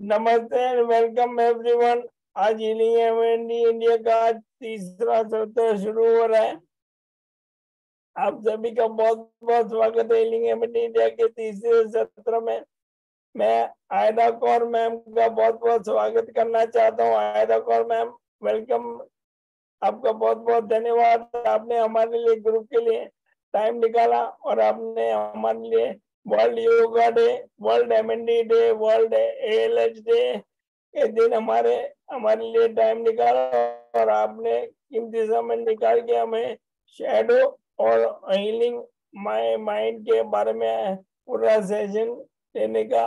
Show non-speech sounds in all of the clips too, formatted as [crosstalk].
नमस्ते and welcome everyone आज India का तीसरा सत्र शुरू हो रहा है। आप सभी का बहुत बहुत स्वागत है इंडिया के तीसरे सत्र में। मैं आयदा कौर मैम का बहुत बहुत स्वागत करना चाहता हूँ। आयदा कौर मैम वेलकम आपका बहुत बहुत धन्यवाद। आपने हमारे लिए ग्रुप के लिए टाइम निकाला और आपने हमारे लिए world yoga day world MND day world ALH day के दिन हमारे हमारे लिए टाइम निकाला और आपने कीमती समय निकाल के हमें शेडो और हीलिंग माय माइंड के बारे में पूरा सेशन देने का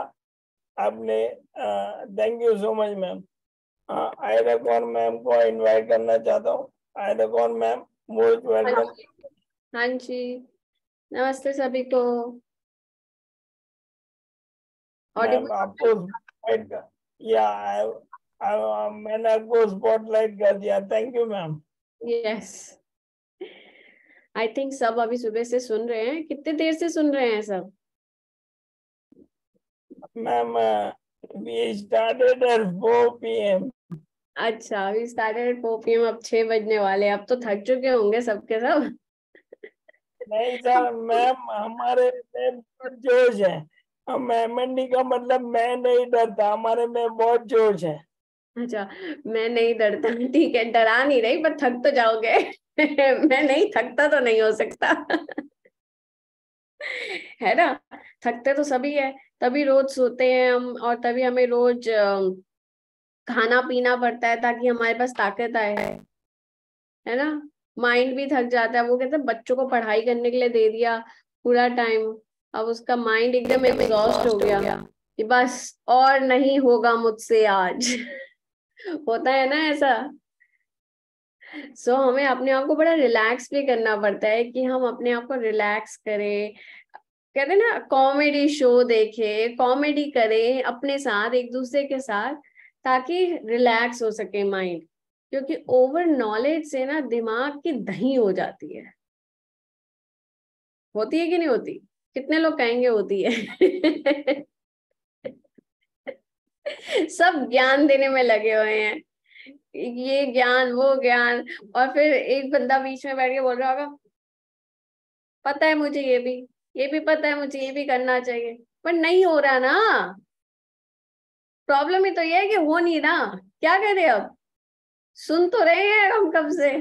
आपने thank you so much ma'am आयदा कौन मैम को इनवाइट करना चाहता हूँ। आयदा कौन मैम मोस्ट वेलकम हाँ जी। नमस्ते सभी को। आपको स्पॉटलाइट या मैंने आपको स्पॉटलाइट कर दिया। Thank you ma'am yes I think सब अभी सुबह से सुन रहे हैं। कितने देर से सुन रहे हैं सब? Ma'am we started at 4 PM अच्छा वी स्टार्टेड एट 4 पीएम अब 6 बजने वाले अब तो थक चुके होंगे सबके सब। नहीं सर मैम हमारे जोश है हम एमएनडी का मतलब मैं नहीं डरता, हमारे में बहुत जोश है। अच्छा मैं नहीं डरता, ठीक है, डरा नहीं रही, पर थक तो जाओगे। [laughs] मैं नहीं, थकता तो नहीं हो सकता। है ना? थकते तो सभी है, तभी रोज सोते हैं हम, और तभी हमें रोज खाना पीना पड़ता है ताकि हमारे पास ताकत आए। है ना? माइंड भी थक जाता है, वो कहते हैं, बच्चों को पढ़ाई करने के लिए दे दिया पूरा टाइम। अब उसका माइंड एकदम एग्जॉस्ट हो गया। कि बस और नहीं होगा मुझसे आज। [laughs] होता है ना ऐसा? सो so, हमें अपने आप को बड़ा रिलैक्स भी करना पड़ता है कि हम अपने आप को रिलैक्स करें। कहते ना कॉमेडी शो देखे कॉमेडी करें अपने साथ एक दूसरे के साथ ताकि रिलैक्स हो सके माइंड क्योंकि ओवर नॉलेज से ना दिमाग की दही हो जाती है। होती है कि नहीं होती? कितने लोग कहेंगे होती है? सब ज्ञान देने में लगे हुए हैं। ये ज्ञान, वो ज्ञान। और फिर एक बंदा बीच में बैठ के बोल रहा होगा, पता है मुझे ये भी ये भी पता है मुझे, ये भी करना चाहिए। पर नहीं हो रहा ना। प्रॉब्लम ही तो ये है कि हो नहीं रहा। क्या करे अब? सुन तो रहे हैं हम कब से।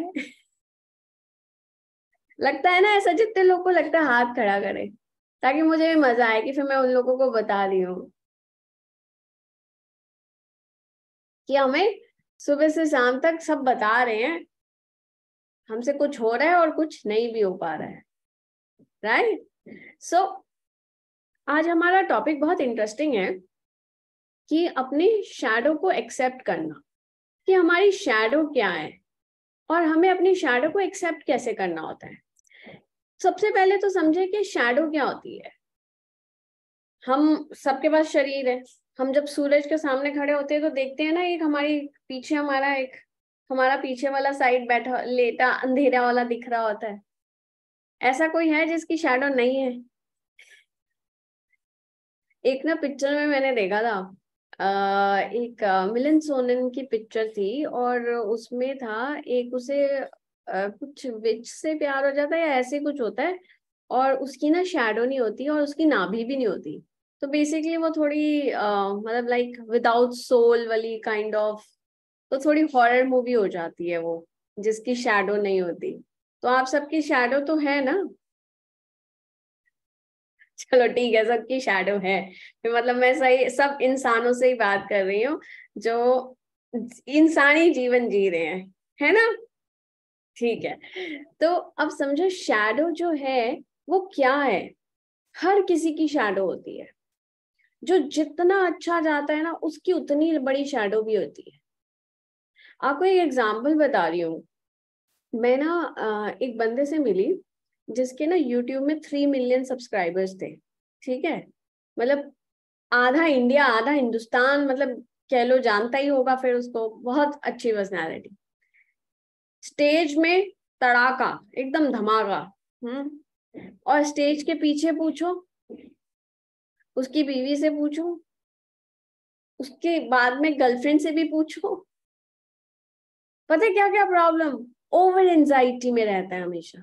लगता है ना, ऐसा जितने लोग को लगता है हाथ खड़ा करे। ताकि मुझे भी मज़ा आए कि फिर मैं उन लोगों को बता रही हूँ कि हमें सुबह से शाम तक सब बता रहे हैं। हमसे कुछ हो रहा है और कुछ नहीं भी हो पा रहा है। राइट सो so, आज हमारा टॉपिक बहुत इंटरेस्टिंग है कि अपनी शैडो को एक्सेप्ट करना कि हमारी शैडो क्या है और हमें अपनी शैडो को एक्सेप्ट कैसे करना होता है। सबसे पहले तो समझे कि शैडो क्या होती है। हम सबके पास शरीर है। हम जब सूरज के सामने खड़े होते हैं तो देखते हैं ना, एक हमारी पीछे हमारा एक, हमारा पीछे वाला साइड बैठा, लेटा, अंधेरा वाला दिख रहा होता है। ऐसा कोई है जिसकी शैडो नहीं है? एक ना पिक्चर में मैंने देखा था। एक, मिलन सोनन की पिक्चर थी और उसमें था, एक उसे कुछ विच से प्यार हो जाता है या ऐसे कुछ होता है और उसकी ना शेडो नहीं होती और उसकी नाभि भी नहीं होती। तो बेसिकली वो थोड़ी मतलब लाइक विदाउट सोल वाली काइंड ऑफ़ तो थोड़ी हॉरर मूवी हो जाती है वो, जिसकी शेडो नहीं होती। तो आप सबकी शेडो तो है ना? चलो ठीक है, सबकी शेडो है। मतलब मैं सही, सब इंसानों से ही बात कर रही हूँ, जो इंसानी जीवन जी रहे हैं, है ना? ठीक है। तो अब समझो शैडो जो है, वो क्या है? हर किसी की शैडो होती है। जो जितना अच्छा जाता है ना, उसकी उतनी बड़ी शैडो भी होती है। आपको एक एग्ज़ाम्पल बता रही हूँ। मैं ना एक बंदे से मिली, जिसके ना यूट्यूब में थ्री मिलियन सब्सक्राइबर्स थे। ठीक है? मतलब आधा इंडिया आधा हिंदुस्तान मतलब कह लो, जानता ही होगा फिर उसको। बहुत अच्छी पर्सनैलिटी स्टेज में तड़ाका, एकदम धमाका हम्म और स्टेज के पीछे पूछो, उसकी बीवी से पूछो, उसके बाद में गर्लफ्रेंड से भी पूछो। पता है क्या क्या प्रॉब्लम ओवर एंजाइटी में रहता है हमेशा।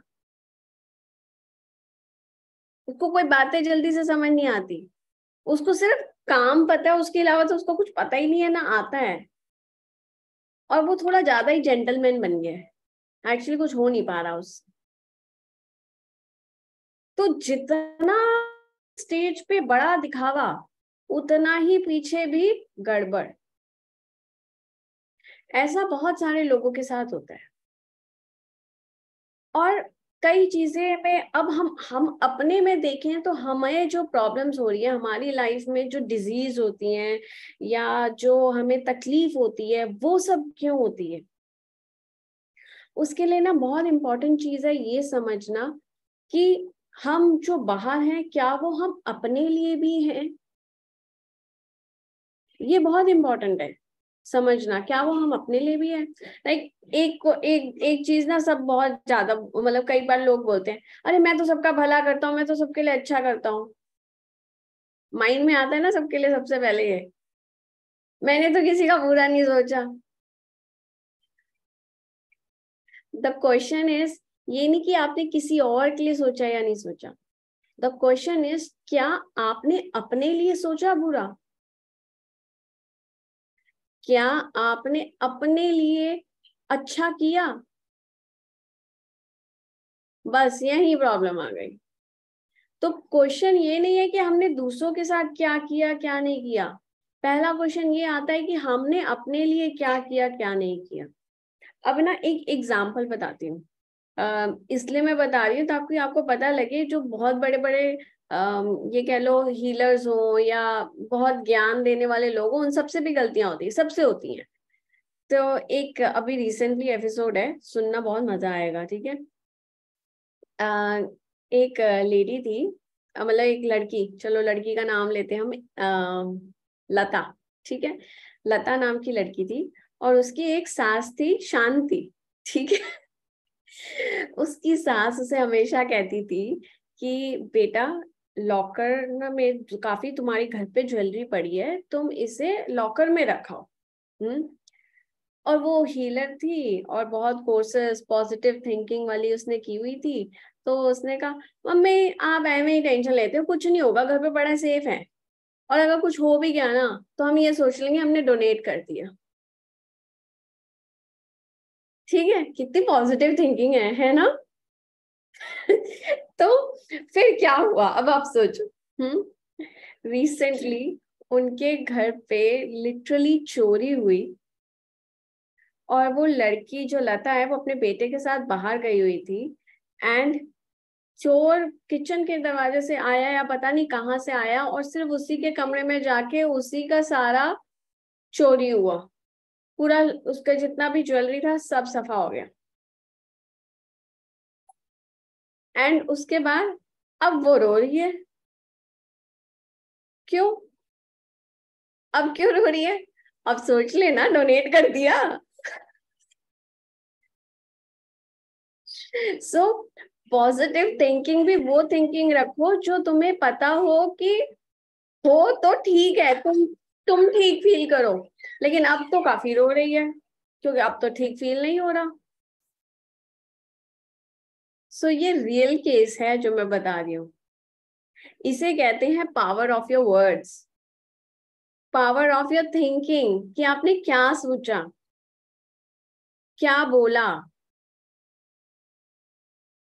उसको कोई बातें जल्दी से समझ नहीं आती। उसको सिर्फ़ काम पता है, उसके अलावा तो उसको कुछ पता ही नहीं है, ना आता है। और वो थोड़ा ज़्यादा ही जेंटलमैन बन गया है। एक्चुअली कुछ हो नहीं पा रहा उससे तो जितना स्टेज पे बड़ा दिखावा, उतना ही पीछे भी गड़बड़। ऐसा बहुत सारे लोगों के साथ होता है। और कई चीज़ें में अब हम हम अपने में देखें तो हमें जो प्रॉब्लम्स हो रही है, हमारी लाइफ में जो डिज़ीज़ होती हैं या जो हमें तकलीफ़ होती है, वो सब क्यों होती है? उसके लिए ना बहुत इम्पोर्टेंट चीज़ है ये समझना कि हम जो बाहर हैं, क्या वो हम अपने लिए भी हैं? ये बहुत इंपॉर्टेंट है, समझना, क्या वो हम अपने लिए भी है? लाइक एक को, एक एक चीज़ ना सब बहुत ज़्यादा मतलब कई बार लोग बोलते हैं, अरे, मैं तो सबका भला करता हूँ, मैं तो सबके लिए अच्छा करता हूँ। माइंड में आता है ना सबके लिए सबसे पहले ये। मैंने तो किसी का बुरा नहीं सोचा। द क्वेश्चन इज़ ये नहीं कि आपने किसी और के लिए सोचा या नहीं सोचा। द क्वेश्चन इज़ क्या आपने अपने लिए सोचा बुरा? क्या आपने अपने लिए अच्छा किया? बस, यही प्रॉब्लम आ गई। तो क्वेश्चन ये नहीं है कि हमने दूसरों के साथ क्या किया, क्या नहीं किया। पहला क्वेश्चन ये आता है कि हमने अपने लिए क्या किया, क्या नहीं किया। अब ना एक एग्ज़ाम्पल बताती हूँ। इसलिए मैं बता रही हूँ ताकि आपको पता लगे जो बहुत बड़े बड़े ये कह लो हीलर्स हो या बहुत ज्ञान देने वाले लोग हो, उन सबसे भी गलतियाँ होती है, सबसे होती हैं। तो एक अभी रिसेंटली एपिसोड है, सुनना बहुत मज़ा आएगा, ठीक है? एक लेडी थी मतलब एक लड़की, चलो लड़की का नाम लेते हैं हम लता, ठीक है? लता नाम की लड़की थी और उसकी एक सास थी, शांति, ठीक है? उसकी सास उसे हमेशा कहती थी कि, बेटा, लॉकर ना में काफ़ी तुम्हारे घर पे ज्वेलरी पड़ी है, तुम इसे लॉकर में रखाओ। हम्म और वो हीलर थी और बहुत कोर्सेस पॉजिटिव थिंकिंग वाली उसने की हुई थी। तो उसने कहा, मम्मी, आप ऐमे ही टेंशन लेते हो, कुछ नहीं होगा, घर पे बड़ा सेफ़ है। और अगर कुछ हो भी गया ना तो हम ये सोच लेंगे, हमने डोनेट कर दिया। ठीक है? कितनी पॉजिटिव थिंकिंग है है ना? तो फिर क्या हुआ? अब आप सोचो। हम्म? रिसेंटली उनके घर पे लिटरली चोरी हुई और वो लड़की जो लता है, वो अपने बेटे के साथ बाहर गई हुई थी एंड चोर किचन के दरवाजे से आया या पता नहीं कहाँ से आया और सिर्फ़ उसी के कमरे में जाके उसी का सारा चोरी हुआ। पूरा उसका जितना भी ज्वेलरी था, सब सफ़ा हो गया। एंड उसके बाद अब वो रो रही है। क्यों? अब क्यों रो रही है? अब सोच लेना डोनेट कर दिया। सो पॉजिटिव थिंकिंग भी वो थिंकिंग रखो जो तुम्हें पता हो कि हो तो ठीक है, तुम तुम ठीक फील करो। लेकिन अब तो काफ़ी रो रही है क्योंकि अब तो ठीक फील नहीं हो रहा। सो so, ये रियल केस है जो मैं बता रही हूँ। इसे कहते हैं power of your words power of your thinking कि आपने क्या सोचा? क्या बोला?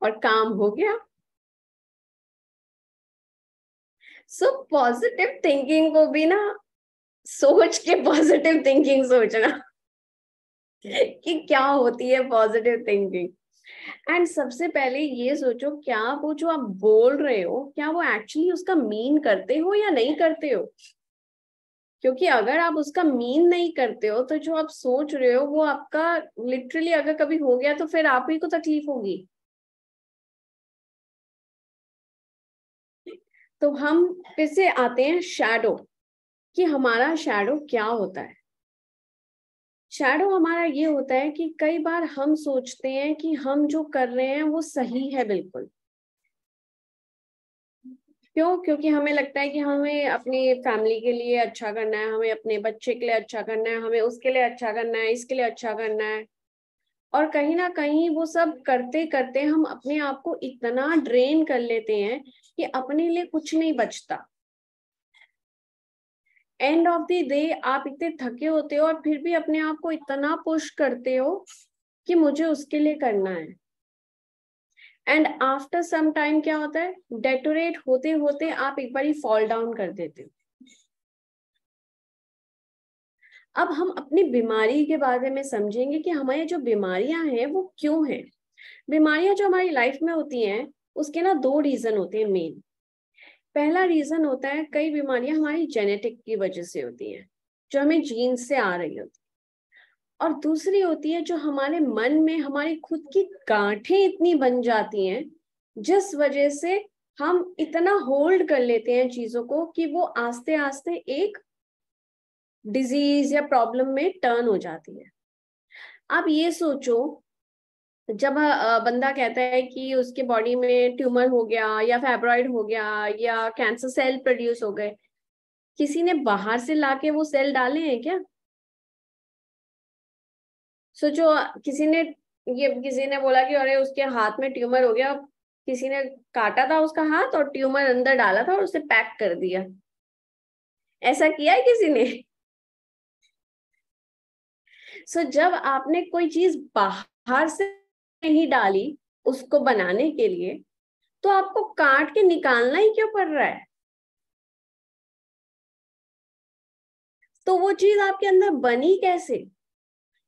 और काम हो गया? सो पॉजिटिव थिंकिंग को भी ना सोच के पॉजिटिव थिंकिंग सोचना। कि क्या होती है पॉजिटिव थिंकिंग एंड सबसे पहले ये सोचो क्या वो जो आप बोल रहे हो क्या वो एक्चुअली उसका मीन करते हो या नहीं करते हो? क्योंकि अगर आप उसका मीन नहीं करते हो तो जो आप सोच रहे हो वो आपका लिटरली अगर कभी हो गया तो फिर आप ही को तकलीफ़ होगी। तो हम फिर से आते हैं शैडो कि हमारा शैडो क्या होता है? शैडो हमारा ये होता है कि कई बार हम सोचते हैं कि हम जो कर रहे हैं वो सही है बिल्कुल। क्यों? क्योंकि हमें लगता है कि हमें अपनी फैमिली के लिए अच्छा करना है, हमें अपने बच्चे के लिए अच्छा करना है, हमें उसके लिए अच्छा करना है, इसके लिए अच्छा करना है। और कहीं ना कहीं वो सब करते करते हम अपने आप को इतना ड्रेन कर लेते हैं कि अपने लिए कुछ नहीं बचता। एंड ऑफ़ द डे आप इतने थके होते हो और फिर भी अपने आप को इतना पुश करते हो कि मुझे उसके लिए करना है। एंड आफ्टर सम टाइम क्या होता है? डेटोरेट होते होते आप एक बार ही फॉल डाउन कर देते हो। अब हम अपनी बीमारी के बारे में समझेंगे कि हमारी जो बीमारियाँ हैं, वो क्यों हैं? बीमारियाँ जो हमारी लाइफ में होती हैं, उसके ना दो रीजन होते हैं मेन पहला रीजन होता है, कई बीमारियाँ हमारी जेनेटिक की वजह से होती हैं, जो हमें जीन से आ रही होती है। और दूसरी होती है, जो हमारे मन में, हमारी खुद की गांठें इतनी बन जाती हैं, जिस वजह से हम इतना होल्ड कर लेते हैं चीज़ों को कि वो आस्ते आस्ते एक डिज़ीज़ या प्रॉब्लम में टर्न हो जाती है। आप ये सोचो जब बंदा कहता है कि उसके बॉडी में ट्यूमर हो गया या फेब्रॉइड हो गया या कैंसर सेल प्रोड्यूस हो गए किसी ने बाहर से लाके वो सेल डाले हैं क्या? सोचो किसी ने ये किसी ने बोला कि अरे उसके हाथ में ट्यूमर हो गया किसी ने काटा था उसका हाथ और ट्यूमर अंदर डाला था और उसे पैक कर दिया। ऐसा किया है किसी ने? सो [laughs] so, जब आपने कोई चीज़ बाहर से नहीं डाली उसको बनाने के लिए तो आपको काट के निकालना ही क्यों पड़ रहा है? तो वो चीज़ आपके अंदर बनी कैसे?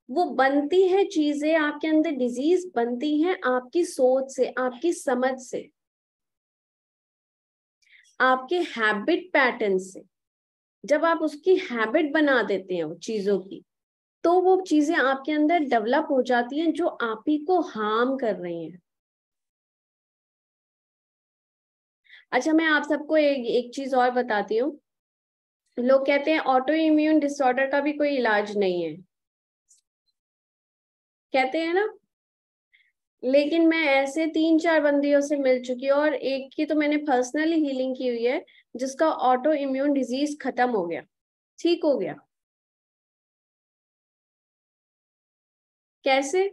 वो बनती है चीज़ें आपके अंदर डिज़ीज़ बनती है आपकी सोच से, आपकी समझ से, आपके हैबिट पैटर्न से। जब आप उसकी हैबिट बना देते हैं वो चीज़ों की तो वो चीज़ें आपके अंदर डेवलप हो जाती हैं जो आप ही को हार्म कर रही हैं। अच्छा मैं आप सबको एक एक चीज़ और बताती हूँ। लोग कहते हैं ऑटो इम्यून डिसऑर्डर का भी कोई इलाज नहीं है। कहते हैं ना? लेकिन मैं ऐसे तीन चार बंदियों से मिल चुकी हूँ और एक की तो मैंने पर्सनली हीलिंग की हुई है, जिसका ऑटो इम्यून डिज़ीज़ खत्म हो गया। ठीक हो गया। कैसे?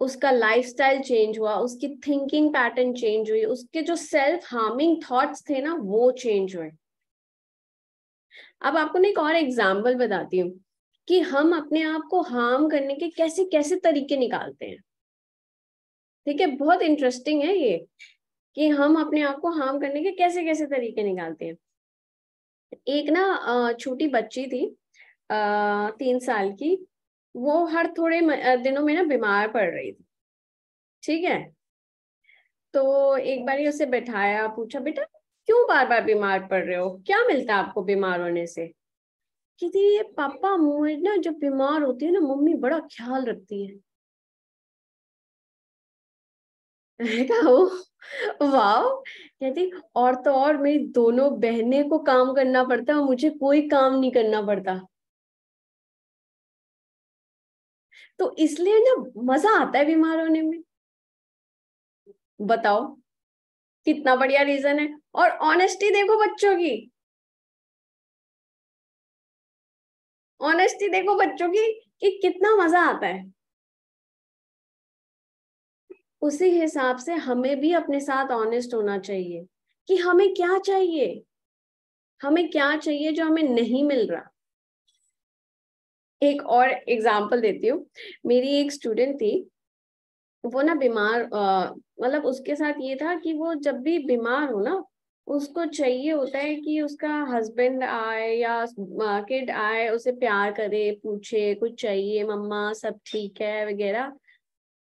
उसका लाइफस्टाइल चेंज हुआ, उसकी थिंकिंग पैटर्न चेंज हुई, उसके जो सेल्फ हार्मिंग थॉट्स थे ना, वो चेंज हुए। अब आपको ना एक और एग्ज़ाम्पल बताती हूँ कि हम अपने आप को हार्म करने के कैसे कैसे तरीके निकालते हैं। ठीक है, बहुत इंटरेस्टिंग है ये, कि हम अपने आप को हार्म करने के कैसे कैसे तरीके निकालते हैं। एक ना छोटी बच्ची थी तीन साल की, वो हर थोड़े दिनों में ना बीमार पड़ रही थी। ठीक है? तो एक बार ही उसे बैठाया, पूछा, बेटा, क्यों बार बार बीमार पड़ रहे हो? क्या मिलता है आपको बीमार होने से? कहती ये पापा, मुझे ना जब बीमार होती है ना, मम्मी बड़ा ख्याल रखती है। कहती, और तो और मेरी दोनों बहनें को काम करना पड़ता है और मुझे कोई काम नहीं करना पड़ता। तो इसलिए ना मज़ा आता है बीमार होने में। बताओ, कितना बढ़िया रीजन है। और ऑनेस्टी देखो बच्चों की। ऑनेस्टी देखो बच्चों की कि कितना मज़ा आता है। उसी हिसाब से हमें भी अपने साथ ऑनेस्ट होना चाहिए कि हमें क्या चाहिए। हमें क्या चाहिए जो हमें नहीं मिल रहा। एक और एग्ज़ाम्पल देती हूँ। मेरी एक स्टूडेंट थी, वो ना बीमार मतलब उसके साथ ये था कि वो जब भी बीमार हो ना, उसको चाहिए होता है कि उसका हस्बैंड आए या किड आए, उसे प्यार करे, पूछे, कुछ चाहिए, मम्मा सब ठीक है वगैरह।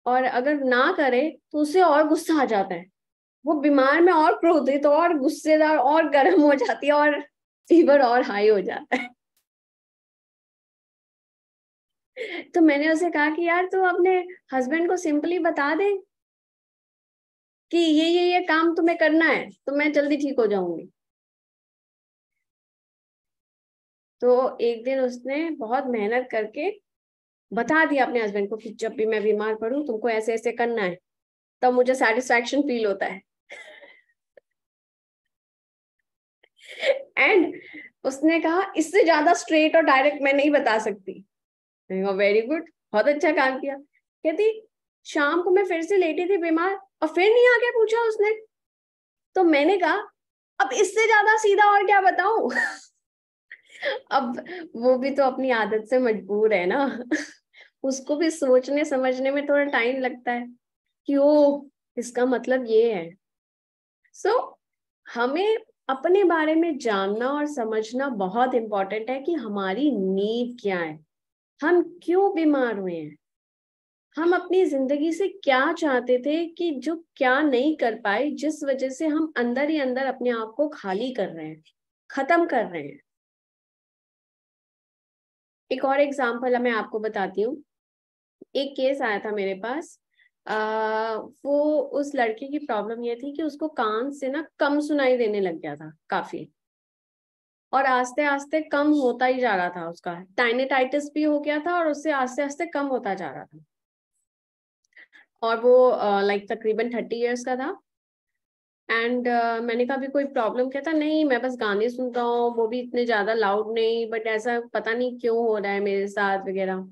और अगर ना करे तो उसे और गुस्सा आ जाता है। वो बीमार में और क्रोधित, और गुस्सेदार, और गर्म हो जाती है, और फीवर और हाई हो जाता है। [laughs] तो मैंने उसे कहा कि यार तू अपने हस्बैंड को सिंपली बता दे कि ये ये ये काम तुम्हें करना है तो मैं जल्दी ठीक हो जाऊँगी। तो एक दिन उसने बहुत मेहनत करके बता दिया अपने हस्बैंड को कि जब भी मैं बीमार पड़ू, तुमको ऐसे ऐसे करना है, तब तो मुझे सेटिस्फेक्शन फील होता है। [laughs] एंड उसने कहा, इससे ज़्यादा स्ट्रेट और डायरेक्ट मैं नहीं बता सकती। वेरी गुड बहुत अच्छा काम किया। कहती शाम को मैं फिर से लेटी थी बीमार और फिर नहीं आके पूछा उसने? तो मैंने कहा अब इससे ज़्यादा सीधा और क्या बताऊँ? [laughs] अब वो भी तो अपनी आदत से मजबूर है ना। [laughs] उसको भी सोचने समझने में थोड़ा टाइम लगता है कि ओ इसका मतलब ये है। सो so, हमें अपने बारे में जानना और समझना बहुत इंपॉर्टेंट है कि हमारी नीड क्या है। हम क्यों बीमार हुए हैं? हम अपनी ज़िंदगी से क्या चाहते थे कि जो क्या नहीं कर पाए जिस वजह से हम अंदर ही अंदर अपने आप को खाली कर रहे हैं खत्म कर रहे हैं। एक और एग्ज़ाम्पल मैं आपको बताती हूँ। एक केस आया था मेरे पास। आ, वो उस लड़के की प्रॉब्लम ये थी कि उसको कान से ना कम सुनाई देने लग गया था काफ़ी। और आस्ते आस्ते कम होता ही जा रहा था उसका। टाइनेटाइटिस भी हो गया था और उससे आस्ते आस्ते कम होता जा रहा था। और वो लाइक तकरीबन थर्टी इयर्स का था। एंड uh, मैंने कहा भी कोई प्रॉब्लम क्या था? नहीं मैं बस गाने सुनता हूँ वो भी इतने ज़्यादा लाउड नहीं बट ऐसा पता नहीं क्यों हो रहा है मेरे साथ वगैरह।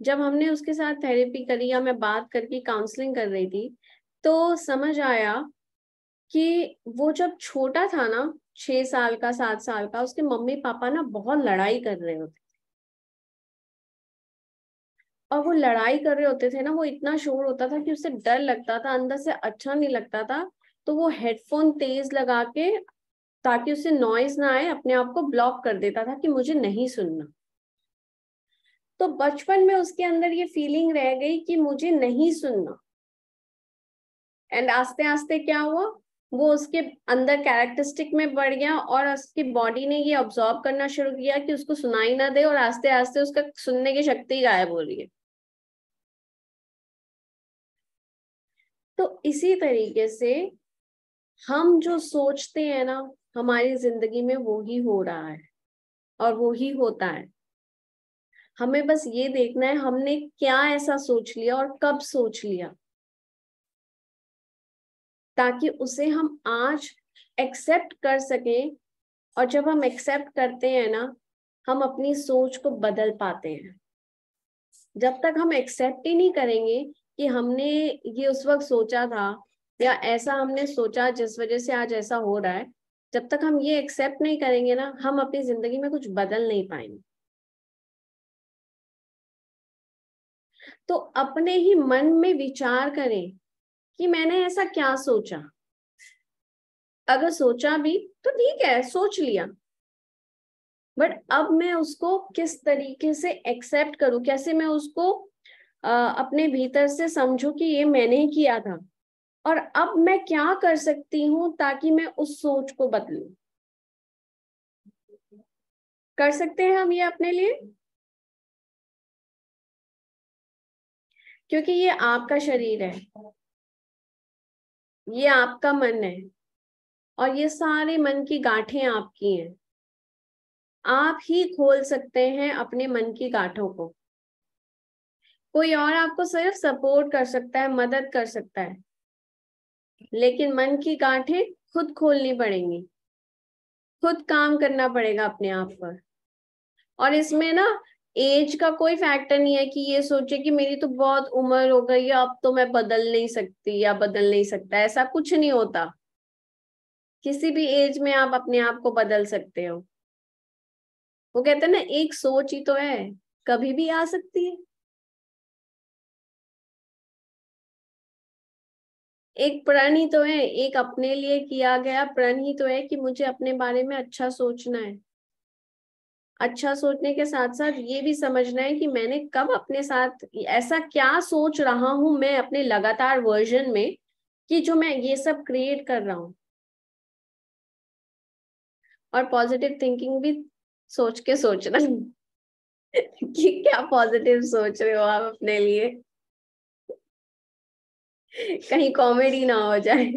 जब हमने उसके साथ थेरेपी करी या मैं बात करके काउंसलिंग कर रही थी तो समझ आया कि वो जब छोटा था ना छह साल का, सात साल का, उसके मम्मी पापा ना बहुत लड़ाई कर रहे होते और वो लड़ाई कर रहे होते थे ना, वो इतना शोर होता था कि उससे डर लगता था, अंदर से अच्छा नहीं लगता था तो वो हेडफोन तेज लगा के ताकि उसे नॉइज़ ना आए, अपने आप को ब्लॉक कर देता था कि मुझे नहीं सुनना। तो बचपन में उसके अंदर ये फीलिंग रह गई कि मुझे नहीं सुनना। एंड आस्ते आस्ते क्या हुआ? वो उसके अंदर कैरेक्टरिस्टिक में बढ़ गया और उसकी बॉडी ने ये ऑब्जॉर्व करना शुरू किया कि उसको सुनाई ना दे और आस्ते आस्ते उसका सुनने की शक्ति गायब हो रही है। तो इसी तरीके से हम जो सोचते हैं ना, हमारी ज़िंदगी में वो ही हो रहा है और वो ही होता है। हमें बस ये देखना है, हमने क्या ऐसा सोच लिया और कब सोच लिया? ताकि उसे हम आज एक्सेप्ट कर सकें और जब हम एक्सेप्ट करते हैं ना, हम अपनी सोच को बदल पाते हैं। जब तक हम एक्सेप्ट ही नहीं करेंगे कि हमने ये उस वक्त सोचा था या ऐसा हमने सोचा जिस वजह से आज ऐसा हो रहा है, जब तक हम ये एक्सेप्ट नहीं करेंगे ना, हम अपनी ज़िंदगी में कुछ बदल नहीं पाएँगे। तो अपने ही मन में विचार करें कि मैंने ऐसा क्या सोचा? अगर सोचा भी तो ठीक है सोच लिया। बट अब मैं उसको किस तरीके से एक्सेप्ट करूँ? कैसे मैं उसको आ, अपने भीतर से समझू कि ये मैंने ही किया था? और अब मैं क्या कर सकती हूँ ताकि मैं उस सोच को बदलू? कर सकते हैं हम ये अपने लिए? क्योंकि ये आपका शरीर है। ये आपका मन है और ये सारे मन की गांठें आपकी हैं। आप ही खोल सकते हैं अपने मन की गांठों को। कोई और आपको सिर्फ़ सपोर्ट कर सकता है, मदद कर सकता है। लेकिन मन की गांठें खुद खोलनी पड़ेंगी। खुद काम करना पड़ेगा अपने आप पर। और इसमें ना एज का कोई फैक्टर नहीं है कि ये सोचे कि मेरी तो बहुत उम्र हो गई है, अब तो मैं बदल नहीं सकती या बदल नहीं सकता, ऐसा कुछ नहीं होता। किसी भी एज में आप अपने आप को बदल सकते हो। वो कहते हैं ना, एक सोच ही तो है, कभी भी आ सकती है। एक प्रण ही तो है, एक अपने लिए किया गया प्रण ही तो है कि मुझे अपने बारे में अच्छा सोचना है। अच्छा सोचने के साथ साथ ये भी समझना है कि मैंने कब अपने साथ ऐसा क्या सोच रहा हूँ मैं अपने लगातार वर्जन में कि जो मैं ये सब क्रिएट कर रहा हूँ। और पॉजिटिव थिंकिंग भी सोच के सोचना। कि क्या पॉजिटिव सोच रहे हो आप अपने लिए? कहीं कॉमेडी ना हो जाए।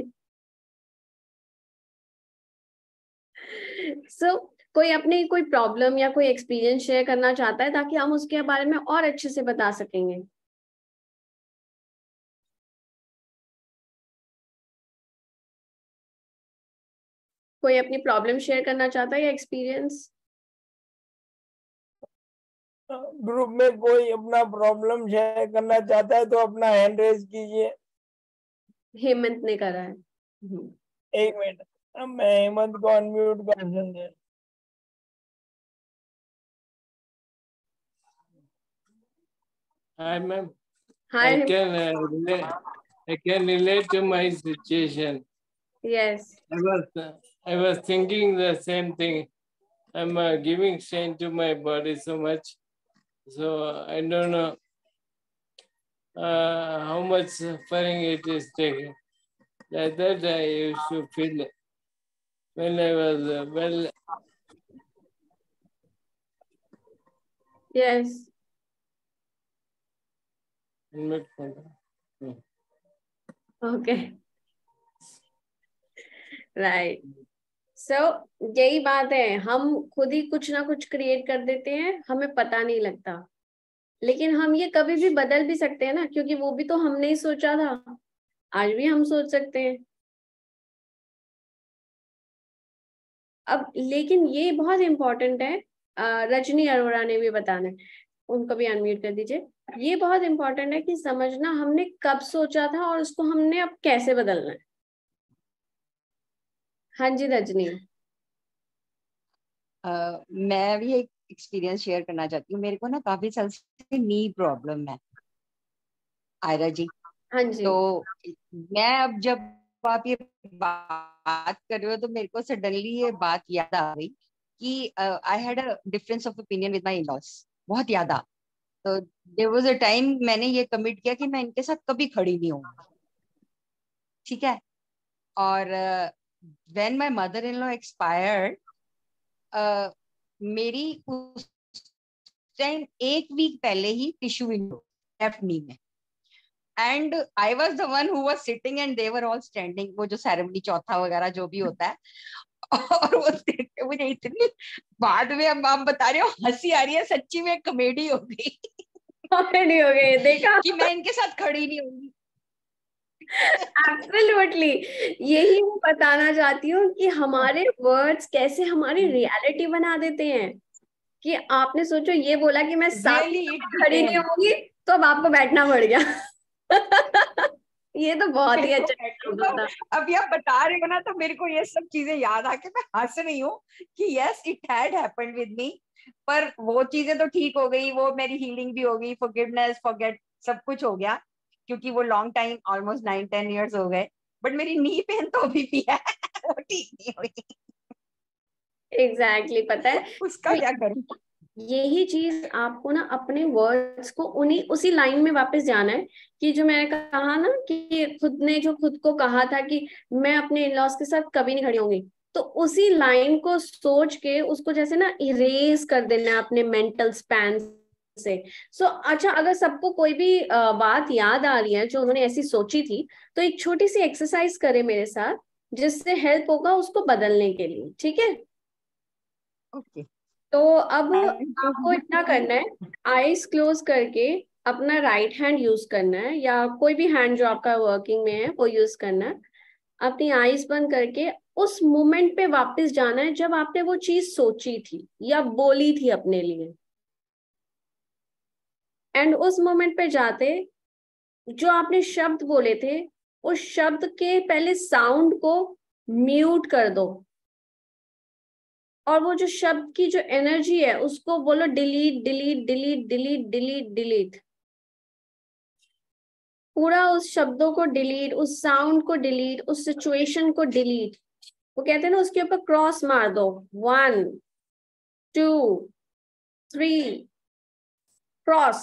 सो so, कोई अपनी कोई प्रॉब्लम या कोई एक्सपीरियंस शेयर करना चाहता है ताकि हम उसके बारे में और अच्छे से बता सकेंगे। कोई अपनी प्रॉब्लम शेयर करना चाहता है या एक्सपीरियंस ग्रुप में कोई अपना प्रॉब्लम शेयर करना चाहता है तो अपना हैंड रेज कीजिए। हेमंत ने करा है। हम्म। एक मिनट। मैं हेमंत को अनम्यूट कर दूँगा Hi, ma'am. Hi. I can uh, relate. I can relate to my situation. Yes. I was I was thinking the same thing. I'm uh, giving strain to my body so much, so I don't know uh, how much suffering it is taking. Like that, I used to feel when I was uh, well. Yes. Okay right so यही बात है। हम खुद ही कुछ ना कुछ create कर देते हैं, हमें पता नहीं लगता। लेकिन हम ये कभी भी बदल भी सकते हैं ना, क्योंकि वो भी तो हमने ही सोचा था। आज भी हम सोच सकते हैं। अब, लेकिन ये बहुत इंपॉर्टेंट है रजनी अरोड़ा ने भी बताना है। उनको भी अनम्यूट कर दीजिए। ये बहुत इंपॉर्टेंट है कि समझना हमने कब सोचा था और उसको हमने अब कैसे बदलना है। हाँ जी रजनी। uh, मैं भी एक एक्सपीरियंस शेयर करना चाहती हूँ। मेरे को ना काफ़ी साल से नी प्रॉब्लम है। आयरा जी। हाँ जी। तो मैं अब जब आप ये बात कर रहे हो तो मेरे को सडनली ये बात याद आ गई कि I had a difference of opinion with my in-laws बहुत याद आ तो देर वॉज़ अ टाइम मैंने ये कमिट किया कि मैं इनके साथ कभी खड़ी नहीं होंगी ठीक है? और when my mother in law expired मेरी उस टाइम एक वीक पहले ही टिश्यू विंडो लेफ़्ट नी में। And I was the one who was sitting and they were all standing वो जो सेरेमनी चौथा वगैरह जो भी होता है। और वो देख के मुझे इतनी बाद में अब आप बता रहे हो हँसी आ रही है सच्ची में कॉमेडी हो गई। कॉमेडी हो गई देखा? कि मैं इनके साथ खड़ी नहीं होंगी। एब्सोल्युटली यही मैं बताना चाहती हूँ कि हमारे वर्ड्स कैसे हमारी रियलिटी बना देते हैं। कि आपने सोचो ये बोला कि मैं साथ खड़ी नहीं होंगी तो अब आपको बैठना पड़ गया। ये तो बहुत ही अच्छा अभी आप बता रहे हो ना तो मेरे को ये सब चीज़ें याद आके मैं हंस रही हूँ कि yes it had happened with me पर वो चीज़ें तो ठीक हो गई वो मेरी हीलिंग भी हो गई फॉरगिवनेस फॉरगेट सब कुछ हो गया क्योंकि वो long time almost nine ten years हो गए बट मेरी नी पेन तो अभी भी है [laughs] वो ठीक नहीं हुई। एग्जैक्टली exactly, पता है? उसका क्या करूँ? यही चीज़ आपको ना अपने वर्ड्स को उन्हीं उसी लाइन में वापस जाना है कि जो मैंने कहा ना कि खुद ने जो खुद को कहा था कि मैं अपने इन लॉस के साथ कभी नहीं खड़ी होंगी। तो उसी लाइन को सोच के उसको जैसे ना इरेज कर देना है अपने मेंटल स्पैन से। सो so, अच्छा अगर सबको कोई भी बात याद आ रही है जो उन्होंने ऐसी सोची थी तो एक छोटी सी एक्सरसाइज करे मेरे साथ जिससे हेल्प होगा उसको बदलने के लिए ठीक है? Okay okay. तो अब आपको इतना करना है आईज क्लोज करके अपना राइट हैंड यूज़ करना है या कोई भी हैंड जो आपका वर्किंग में है वो यूज़ करना है। अपनी आईज बंद करके उस मोमेंट पे वापस जाना है जब आपने वो चीज़ सोची थी या बोली थी अपने लिए। एंड उस मोमेंट पे जाते जो आपने शब्द बोले थे उस शब्द के पहले साउंड को म्यूट कर दो। और वो जो शब्द की जो एनर्जी है, उसको बोलो delete delete delete delete delete delete पूरा उस शब्दों को डिलीट उस साउंड को डिलीट उस सिचुएशन को डिलीट वो कहते हैं ना, उसके ऊपर क्रॉस मार दो. One two three cross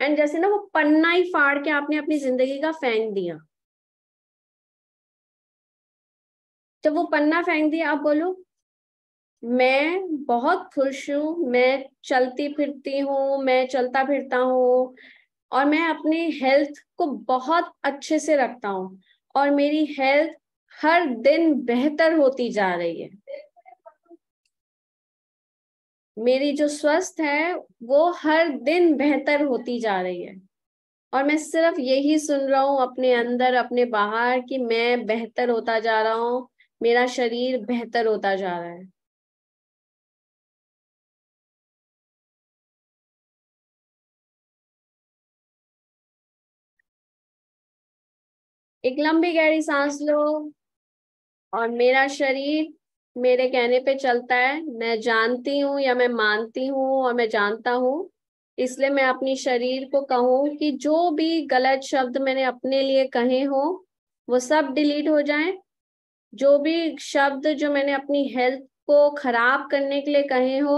and जैसे ना वो पन्ना ही फाड़ के आपने अपनी ज़िंदगी का फेंक दिया. जब वो पन्ना फेंक दिया, आप बोलो मैं बहुत खुश हूँ, मैं चलती फिरती हूँ, मैं चलता फिरता हूँ और मैं अपनी हेल्थ को बहुत अच्छे से रखता हूँ और मेरी हेल्थ हर दिन बेहतर होती जा रही है। मेरी जो स्वस्थ है, वो हर दिन बेहतर होती जा रही है और मैं सिर्फ़ यही सुन रहा हूँ अपने अंदर, अपने बाहर कि मैं बेहतर होता जा रहा हूँ, मेरा शरीर बेहतर होता जा रहा है। एक लंबी गहरी सांस लो और मेरा शरीर मेरे कहने पे चलता है, मैं जानती हूँ या मैं मानती हूँ और मैं जानता हूँ, इसलिए मैं अपनी शरीर को कहूँ कि जो भी गलत शब्द मैंने अपने लिए कहे हो, वो सब डिलीट हो जाए। जो भी शब्द जो मैंने अपनी हेल्थ को खराब करने के लिए कहे हो,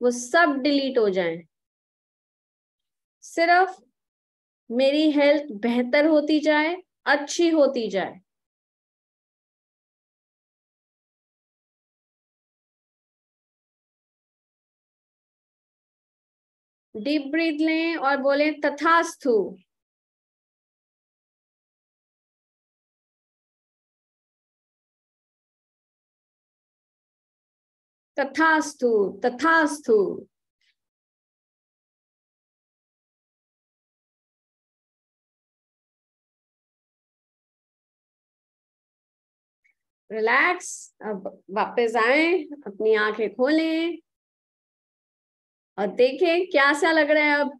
वो सब डिलीट हो जाए। सिर्फ़ मेरी हेल्थ बेहतर होती जाए अच्छी होती जाए। डीप ब्रीथ लें और बोले तथास्तु। तथास्तु तथास्तु। रिलैक्स अब वापस आए, अपनी आँखें खोलें और देखें क्या सा लग रहा है अब।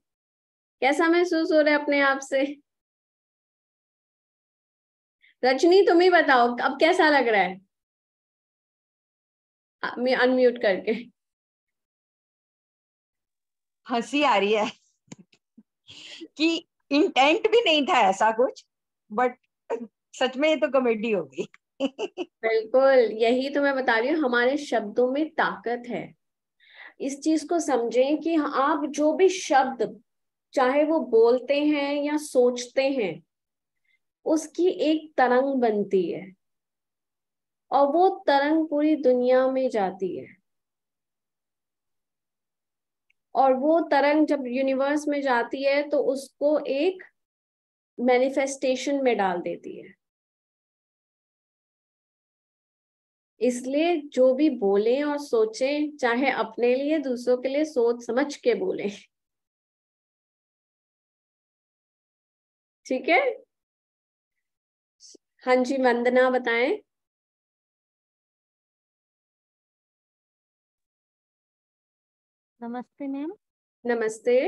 कैसा महसूस हो रहा है अपने आप से? रजनी, तुम ही बताओ, अब कैसा लग रहा है? मैं अनम्यूट करके। हँसी आ रही है [laughs] कि इंटेंट भी नहीं था ऐसा कुछ बट सच में ये तो कॉमेडी हो गई। बिल्कुल, यही तो मैं बता रही हूँ, हमारे शब्दों में ताकत है। इस चीज़ को समझें कि आप जो भी शब्द, चाहे वो बोलते हैं या सोचते हैं, उसकी एक तरंग बनती है और वो तरंग पूरी दुनिया में जाती है। और वो तरंग जब यूनिवर्स में जाती है तो उसको एक मैनिफेस्टेशन में डाल देती है। इसलिए जो भी बोले और सोचे चाहे अपने लिए दूसरों के लिए सोच समझ के बोले। ठीक है? हाँ जी वंदना बताएँ। नमस्ते मैम। नमस्ते।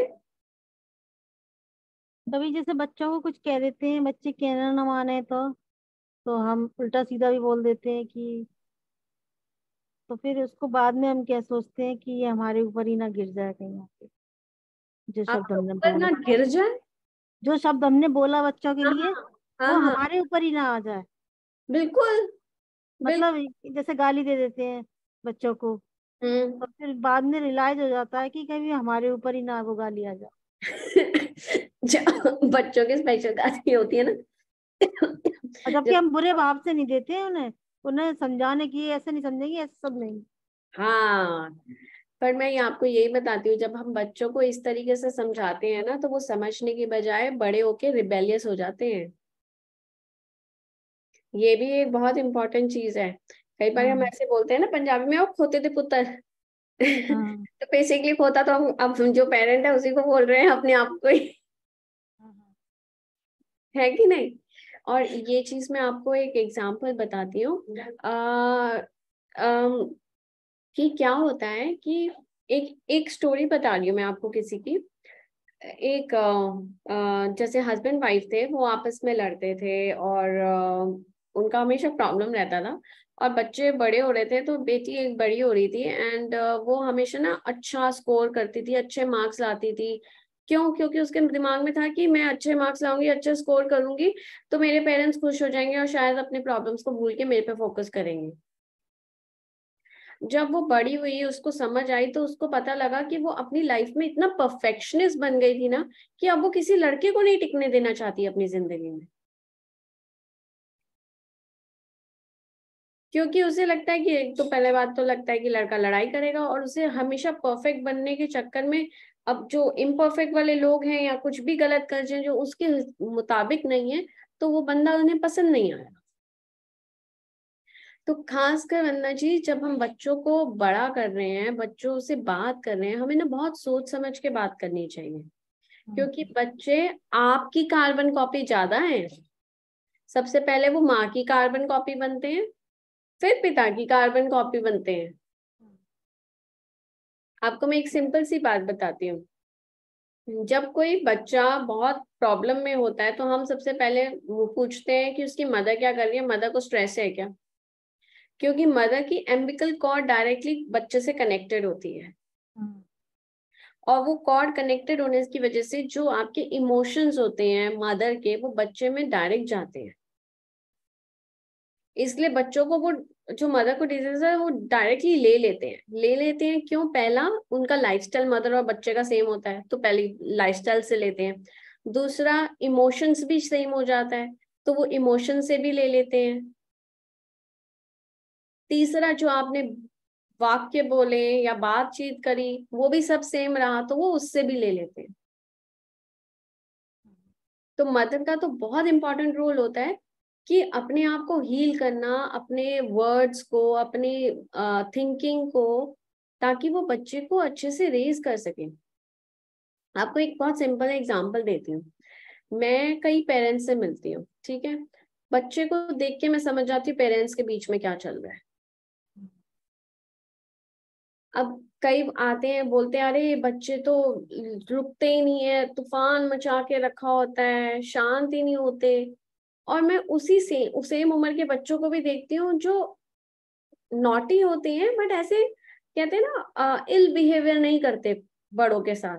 कभी जैसे बच्चों को कुछ कह देते हैं बच्चे कहना ना माने तो तो हम उल्टा सीधा भी बोल देते हैं कि तो फिर उसको बाद में हम क्या सोचते हैं कि ये हमारे ऊपर ही ना गिर जाए कहीं आके जो शब्द हमने ना बोला गिर जाए। जो शब्द हमने बोला बच्चों के हाँ, लिए हाँ, वो हाँ, हमारे ऊपर ही ना आ जाए। बिल्कुल मतलब जैसे गाली दे देते हैं बच्चों को। हम्म। तो फिर बाद में रियलाइज़ हो जाता है कि कभी हमारे ऊपर ही ना वो गाली आ जाए। [laughs] बच्चों की स्पेशल गाली होती है ना। जबकि हम बुरे भाव से नहीं देते हैं उन्हें। उन्हें समझाने की ऐसे नहीं समझेंगे ऐसे सब नहीं। हाँ पर मैं ये आपको यही बताती हूँ जब हम बच्चों को इस तरीके से समझाते हैं ना तो वो समझने की बजाय बड़े होके रिबेलियस हो जाते हैं। ये भी एक बहुत इंपॉर्टेंट चीज़ है। कई बार हम हाँ। ऐसे बोलते हैं ना पंजाबी में वो खोते थे पुत्र। हाँ। [laughs] तो बेसिकली खोता तो हम अब जो पेरेंट है उसी को बोल रहे हैं अपने आप को ही हाँ, है कि नहीं? और ये चीज़ मैं आपको एक एग्जांपल बताती हूँ। अ, कि क्या होता है कि एक एक स्टोरी बता रही हूँ मैं आपको किसी की। एक अ, जैसे हस्बैंड वाइफ थे वो आपस में लड़ते थे और अ, उनका हमेशा प्रॉब्लम रहता था। और बच्चे बड़े हो रहे थे तो बेटी एक बड़ी हो रही थी एंड वो हमेशा ना अच्छा स्कोर करती थी अच्छे मार्क्स लाती थी। क्यों? क्योंकि उसके दिमाग में था कि मैं अच्छे मार्क्स लाऊँगी, अच्छे स्कोर करूँगी तो मेरे पेरेंट्स खुश हो जाएँगे और शायद अपने प्रॉब्लम्स को भूल के मेरे पे फोकस करेंगे। जब वो बड़ी हुई, उसको समझ आई तो उसको पता लगा कि वो अपनी लाइफ में इतना परफेक्शनिस्ट बन गई थी ना, कि अब वो किसी लड़के को नहीं टिकने देना चाहती अपनी ज़िंदगी में। क्योंकि उसे लगता है कि एक तो पहले बात तो लगता है कि लड़का लड़ाई करेगा और उसे हमेशा परफेक्ट बनने के चक्कर में अब जो इम्परफेक्ट वाले लोग हैं या कुछ भी गलत कर जाए जो उसके मुताबिक नहीं है तो वो बंदा उन्हें पसंद नहीं आया। तो खासकर वंदना जी जब हम बच्चों को बड़ा कर रहे हैं बच्चों से बात कर रहे हैं हमें ना बहुत सोच समझ के बात करनी चाहिए। क्योंकि बच्चे आपकी कार्बन कॉपी ज़्यादा है। सबसे पहले वो माँ की कार्बन कॉपी बनते हैं फिर पिता की कार्बन कॉपी बनते हैं। आपको मैं एक सिंपल सी बात बताती हूँ। जब कोई बच्चा बहुत प्रॉब्लम में होता है तो हम सबसे पहले वो पूछते हैं कि उसकी मदर क्या कर रही है, मदर को स्ट्रेस है क्या? क्योंकि मदर की एम्बिकल कॉर्ड डायरेक्टली बच्चे से कनेक्टेड होती है। और वो कॉर्ड कनेक्टेड होने की वजह से जो आपके इमोशंस होते हैं मदर के, वो बच्चे में डायरेक्ट जाते हैं। इसलिए बच्चों को वो जो मदर को डिज़ीज़ है, वो डायरेक्टली ले लेते हैं। ले लेते हैं क्यों? पहला, उनका लाइफस्टाइल मदर और बच्चे का सेम होता है तो पहले लाइफस्टाइल से लेते हैं। दूसरा इमोशंस भी सेम हो जाता है तो वो इमोशन से भी ले लेते हैं। तीसरा, जो आपने वाक्य बोले या बातचीत करी, वो भी सब सेम रहा तो वो उससे भी ले लेते हैं। तो मदर का तो बहुत इंपॉर्टेंट रोल होता है कि अपने आप को हील करना, अपने वर्ड्स को, अपने थिंकिंग को, ताकि वो बच्चे को अच्छे से रेज कर सके। आपको एक बहुत सिंपल एग्जांपल देती हूँ। मैं कई पेरेंट्स से मिलती हूँ, ठीक है? बच्चे को देख के मैं समझ जाती हूँ पेरेंट्स के बीच में क्या चल रहा है। अब कई आते हैं, बोलते हैं, अरे, बच्चे तो रुकते ही नहीं है, तूफ़ान मचा के रखा होता है, शांत ही नहीं होते। और मैं उसी से सेम उम्र के बच्चों को भी देखती हूँ जो नोटी होते हैं बट ऐसे कहते हैं ना इल बिहेवियर नहीं करते बड़ों के साथ।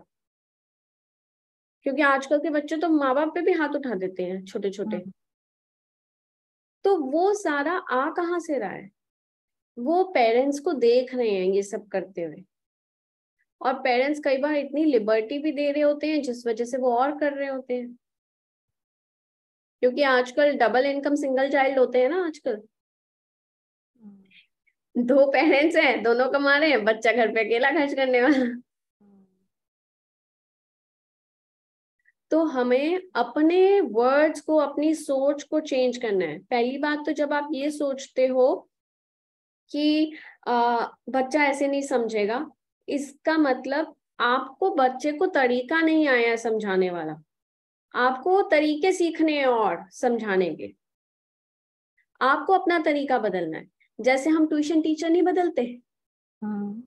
क्योंकि आजकल के बच्चे तो माँ बाप पे भी हाथ उठा देते हैं छोटे छोटे हाँ। तो वो सारा आ कहाँ से रहा है? वो पेरेंट्स को देख रहे हैं ये सब करते हुए। और पेरेंट्स कई बार इतनी लिबर्टी भी दे रहे होते हैं जिस वजह से वो और कर रहे होते हैं। क्योंकि आजकल डबल इनकम सिंगल चाइल्ड होते हैं ना आजकल। दो पेरेंट्स हैं दोनों कमा रहे हैं बच्चा घर पे अकेला खर्च करने वाला। तो हमें अपने वर्ड्स को अपनी सोच को चेंज करना है। पहली बात तो जब आप ये सोचते हो कि आ, बच्चा ऐसे नहीं समझेगा इसका मतलब आपको बच्चे को तरीका नहीं आया समझाने वाला। आपको तरीके सीखने और समझाने के। आपको अपना तरीका बदलना है। जैसे हम ट्यूशन टीचर नहीं बदलते। हाँ।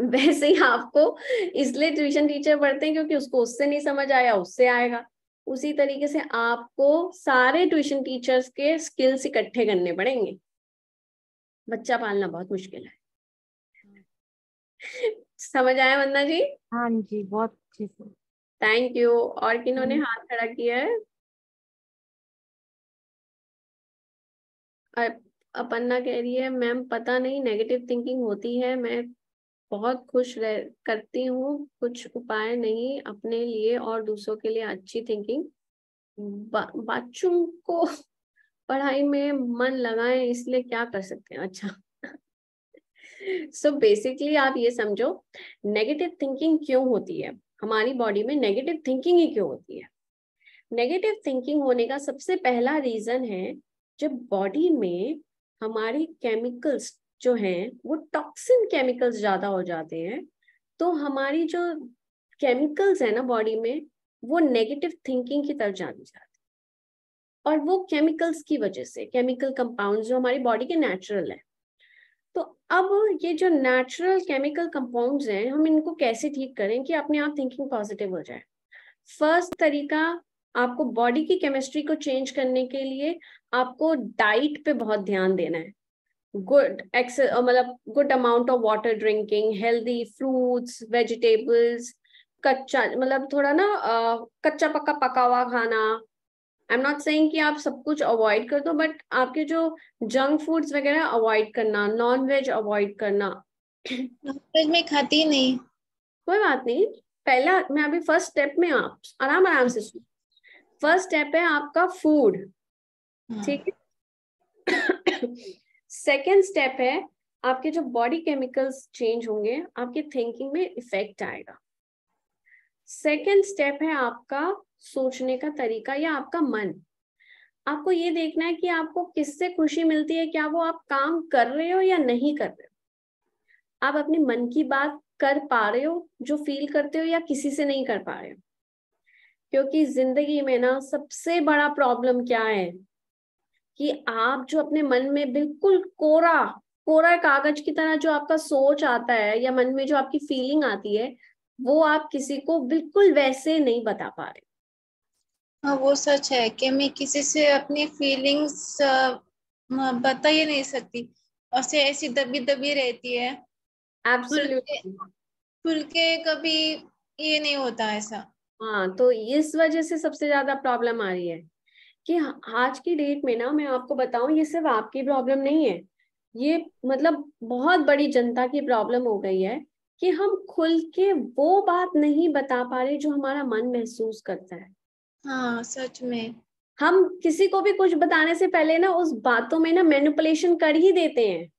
वैसे ही आपको इसलिए ट्यूशन टीचर पढ़ते हैं क्योंकि उसको उससे नहीं समझ आया उससे आएगा। उसी तरीके से आपको सारे ट्यूशन टीचर्स के स्किल्स इकट्ठे करने पड़ेंगे। बच्चा पालना बहुत मुश्किल है। समझ आया वंदना जी? हाँ जी बहुत अच्छे से। थैंक यू और किन्होंने हम्म। हाथ खड़ा किया है? अपन्ना कह रही है मैम पता नहीं नेगेटिव थिंकिंग होती है। मैं बहुत खुश रह करती हूँ। कुछ उपाय नहीं अपने लिए और दूसरों के लिए अच्छी थिंकिंग बच्चों को पढ़ाई में मन लगाएँ इसलिए क्या कर सकते हैं? अच्छा। सो [laughs] so बेसिकली आप ये समझो नेगेटिव थिंकिंग क्यों होती है? हमारी बॉडी में नेगेटिव थिंकिंग ही क्यों होती है? नेगेटिव थिंकिंग होने का सबसे पहला रीजन है जब बॉडी में हमारे केमिकल्स जो हैं, वो टॉक्सिन केमिकल्स ज़्यादा हो जाते हैं तो हमारी जो केमिकल्स है ना बॉडी में, वो नेगेटिव थिंकिंग की तरफ़ जानी जाती और वो केमिकल्स की वजह से केमिकल कंपाउंड जो हमारी बॉडी के नेचुरल है तो अब ये जो नेचुरल केमिकल कंपाउंड्स हैं, हम इनको कैसे ठीक करें कि अपने आप थिंकिंग पॉजिटिव हो जाए? फ़र्स्ट तरीका, आपको बॉडी की केमिस्ट्री को चेंज करने के लिए आपको डाइट पे बहुत ध्यान देना है। गुड एक्स मतलब good amount of water drinking healthy fruits vegetables कच्चा मतलब थोड़ा ना कच्चा पक्का पका हुआ खाना आई एम नॉट सेइंग कि आप सब कुछ अवॉइड कर दो बट आपके जो जंक फूड्स वगैरह अवॉइड करना नॉन वेज अवॉइड करना। वेज में खाती नहीं। कोई बात नहीं। पहला मैं अभी फ़र्स्ट स्टेप में आप आराम आराम से सुन। फ़र्स्ट स्टेप है आपका फ़ूड हाँ। ठीक है? सेकेंड स्टेप है आपके जो बॉडी केमिकल्स चेंज होंगे आपके थिंकिंग में इफ़ेक्ट आएगा। सेकेंड स्टेप है आपका सोचने का तरीका या आपका मन। आपको ये देखना है कि आपको किससे खुशी मिलती है, क्या वो आप काम कर रहे हो या नहीं कर रहे हो। आप अपने मन की बात कर पा रहे हो, जो फील करते हो या किसी से नहीं कर पा रहे हो। क्योंकि ज़िंदगी में ना सबसे बड़ा प्रॉब्लम क्या है कि आप जो अपने मन में बिल्कुल कोरा कोरा कागज़ की तरह जो आपका सोच आता है या मन में जो आपकी फीलिंग आती है, वो आप किसी को बिल्कुल वैसे नहीं बता पा रहे हाँ वो सच है कि मैं किसी से अपनी फीलिंग्स बता ही नहीं सकती। और से ऐसी दबी दबी रहती है। खुल के कभी ये नहीं होता ऐसा। हाँ तो इस वजह से सबसे ज़्यादा प्रॉब्लम आ रही है कि आज की डेट में ना मैं आपको बताऊँ ये सिर्फ़ आपकी प्रॉब्लम नहीं है। ये मतलब बहुत बड़ी जनता की प्रॉब्लम हो गई है कि हम खुल के वो बात नहीं बता पा रहे जो हमारा मन महसूस करता है। हाँ सच में। हम किसी को भी कुछ बताने से पहले ना उस बातों में ना मैनिपुलेशन कर ही देते हैं।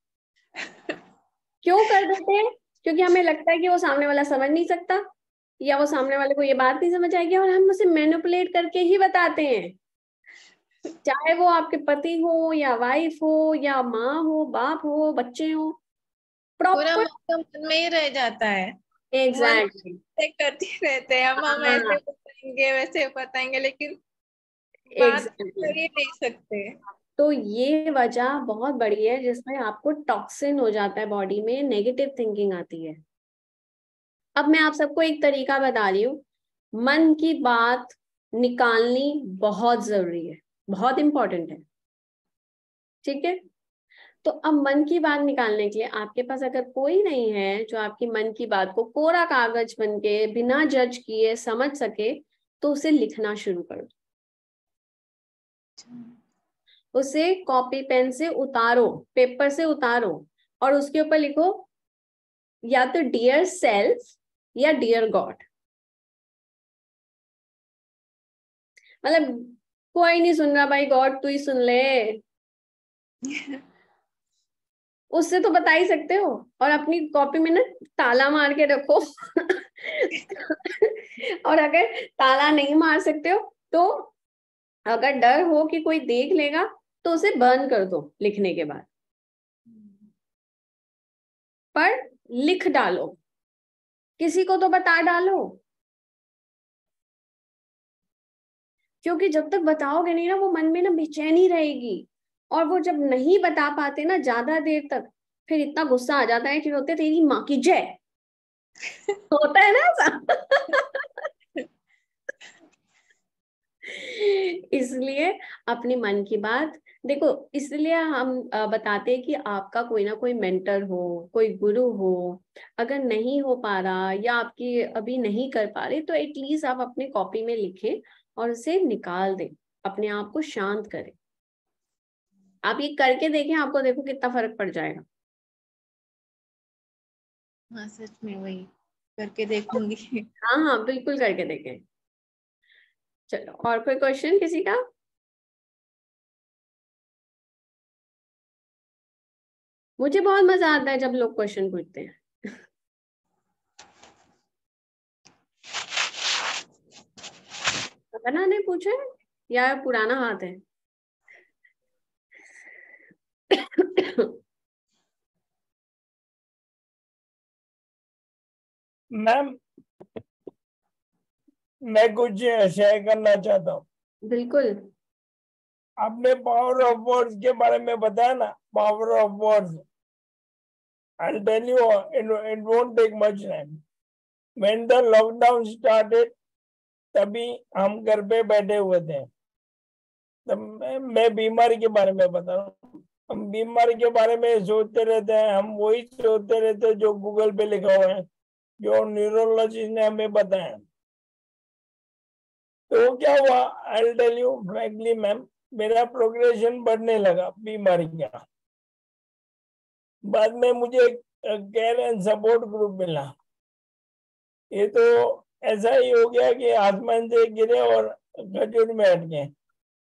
[laughs] क्यों कर देते हैं? क्योंकि हमें लगता है कि वो सामने वाला समझ नहीं सकता या वो सामने वाले को ये बात नहीं समझ आएगी और हम उसे मैनिपुलेट करके ही बताते हैं। [laughs] चाहे वो आपके पति हो या वाइफ हो या माँ हो बाप हो बच्चे हो पूरा मन में ही रह जाता है। Exactly exactly. करते रहते हैं हम हम ऐसे बताएँगे वैसे बताएँगे लेकिन. कर ही नहीं सकते। तो ये वजह बहुत बड़ी है जिसमें आपको टॉक्सिन हो जाता है बॉडी में नेगेटिव थिंकिंग आती है। अब मैं आप सबको एक तरीका बता रही हूँ। मन की बात निकालनी बहुत ज़रूरी है बहुत इंपॉर्टेंट है। ठीक है? तो अब मन की बात निकालने के लिए आपके पास अगर कोई नहीं है जो आपकी मन की बात को कोरा कागज़ बन के बिना जज किए समझ सके तो उसे लिखना शुरू करो। उसे कॉपी पेन से उतारो पेपर से उतारो और उसके ऊपर लिखो या तो डियर सेल्फ या डियर गॉड मतलब कोई नहीं सुन रहा भाई गॉड तू ही सुन ले। [laughs] उससे तो बता ही सकते हो। और अपनी कॉपी में ना ताला मार के रखो। और अगर ताला नहीं मार सकते हो तो अगर डर हो कि कोई देख लेगा तो उसे बर्न कर दो लिखने के बाद। पर लिख डालो। किसी को तो बता डालो। क्योंकि जब तक बताओगे नहीं ना, वो मन में ना बेचैनी रहेगी। और वो जब नहीं बता पाते ना ज़्यादा देर तक, फिर इतना गुस्सा आ जाता है कि होते तेरी माँ की जय। होता है ना इसलिए अपने मन की बात, देखो, इसलिए हम बताते हैं कि आपका कोई ना कोई मेंटर हो, कोई गुरु हो, अगर नहीं हो पा रहा या आपकी अभी नहीं कर पा रहे तो एटलीस्ट आप अपने कॉपी में लिखें और उसे निकाल दें, अपने आप को शांत करें। आप ये करके देखें आपको देखो कितना फ़र्क पड़ जाएगा। हाँ सच में वही करके देखूँगी। हाँ हाँ बिल्कुल करके देखें। चलो और कोई क्वेश्चन किसी का? मुझे बहुत मज़ा आता है जब लोग क्वेश्चन पूछते हैं। बनाने पूछे या पुराना हाथ है? मैम मैं कुछ शेयर करना चाहता हूँ। बिल्कुल। आपने पावर ऑफ़ वर्ड्स के बारे में बताया ना? Power of words I'll tell you, it, it won't take much time. When the lockdown started, तभी हम घर पे बैठे हुए थे। तब मैं, मैं बीमारी के बारे में बता रहा हूँ। हम बीमारी के बारे में सोचते रहते हैं, हम वही सोचते रहते हैं जो गूगल पे लिखा हुआ है, जो न्यूरोलॉजिस्ट ने हमें बताया। तो क्या हुआ? I tell you frankly ma'am मेरा प्रोग्रेशन बढ़ने लगा बीमारी का। बाद में मुझे केयर एंड सपोर्ट ग्रुप मिला। ये तो ऐसा ही हो गया कि आसमान से गिरे और खजूर में अटके।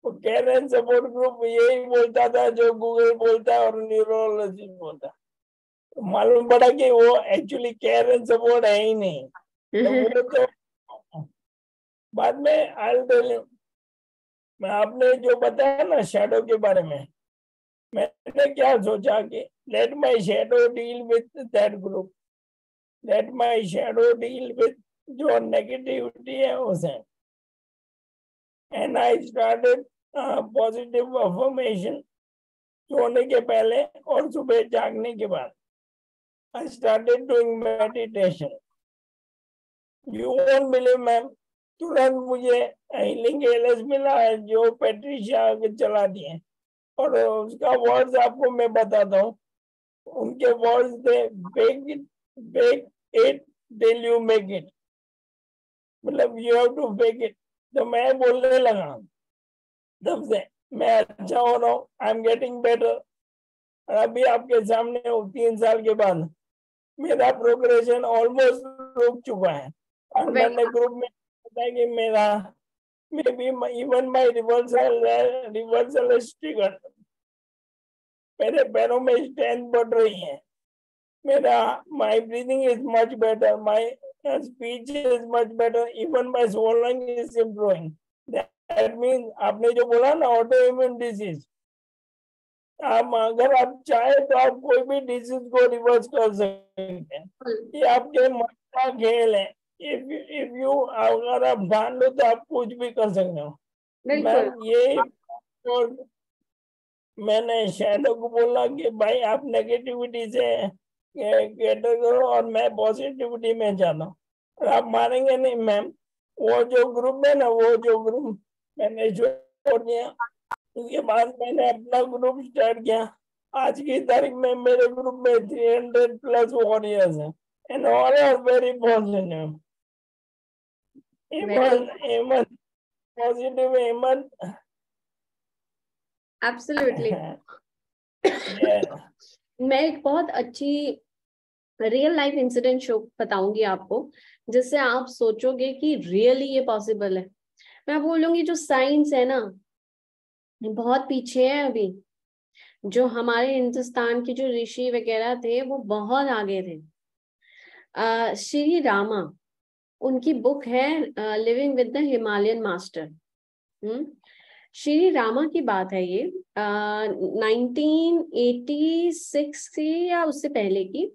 वो एंड सपोर्ट ग्रुप यही बोलता था जो गूगल बोलता है और न्यूरोलॉजिस्ट बोलता मालूम पड़ा कि वो एक्चुअली केयर एंड सपोर्ट है ही नहीं। तो, तो बाद में आई मैं आपने जो बताया ना शेडो के बारे में मैंने क्या सोचा कि let my shadow deal with that group let my shadow deal with जो नेगेटिविटी है उसे। And I started positive affirmation सोने के पहले और सुबह जागने के बाद। I started doing meditation you won't believe ma'am तुरंत मुझे हीलिंग एलएस मिला है जो पेट्रिशिया चला दिए और उसका वर्ड्स आपको मैं बताता हूँ। उनके वर्ड्स थे bake it bake it till you make it मतलब you have to bake it तो मैं बोलने लगा तब से। मैं अच्छा हो रहा हूँ आई एम गेटिंग बेटर अभी आपके सामने हो तीन साल के बाद मेरा प्रोग्रेशन ऑलमोस्ट रुक चुका है। और मैंने ग्रुप में बताया कि मेरा maybe even my reversal reversal sticker मेरे पैरों में स्ट्रेंथ बढ़ रही है। मेरा my breathing is much better my speech is much better even my swallowing is improving mean आपने जो बोला ना ऑटो इम्यून डिज़ीज़ आप अगर आप चाहे तो आप कोई भी डिज़ीज़ को रिवर्स कर सकते हैं। ये आपके मन का खेल है। इफ़ इफ़ यू अगर आप ध्यान लो तो आप कुछ भी कर सकते हो। मैम ये और मैंने शैडो को बोला कि भाई आप नेगेटिविटी से कैटर करो और मैं पॉजिटिविटी में जाना और आप मारेंगे नहीं मैम वो जो ग्रुप है ना वो जो ग्रुप मैंने छोड़ दिया उसके बाद मैंने अपना ग्रुप स्टार्ट किया आज की तारीख में मेरे ग्रुप में 300 प्लस वॉरियर्स हैं and all are very positive Eman, positive Eman. Absolutely. yeah. मैं एक बहुत अच्छी रियल लाइफ इंसिडेंट शो बताऊँगी आपको जिससे आप सोचोगे कि रियली ये पॉसिबल है मैं बोलूँगी जो साइंस है ना बहुत पीछे है अभी जो हमारे हिंदुस्तान के जो ऋषि वगैरह थे वो बहुत आगे थे। आ, श्री रामा उनकी बुक है living with the Himalayan master Shri Rama की बात है ये नाइनटीन एटी सिक्स की या उससे पहले की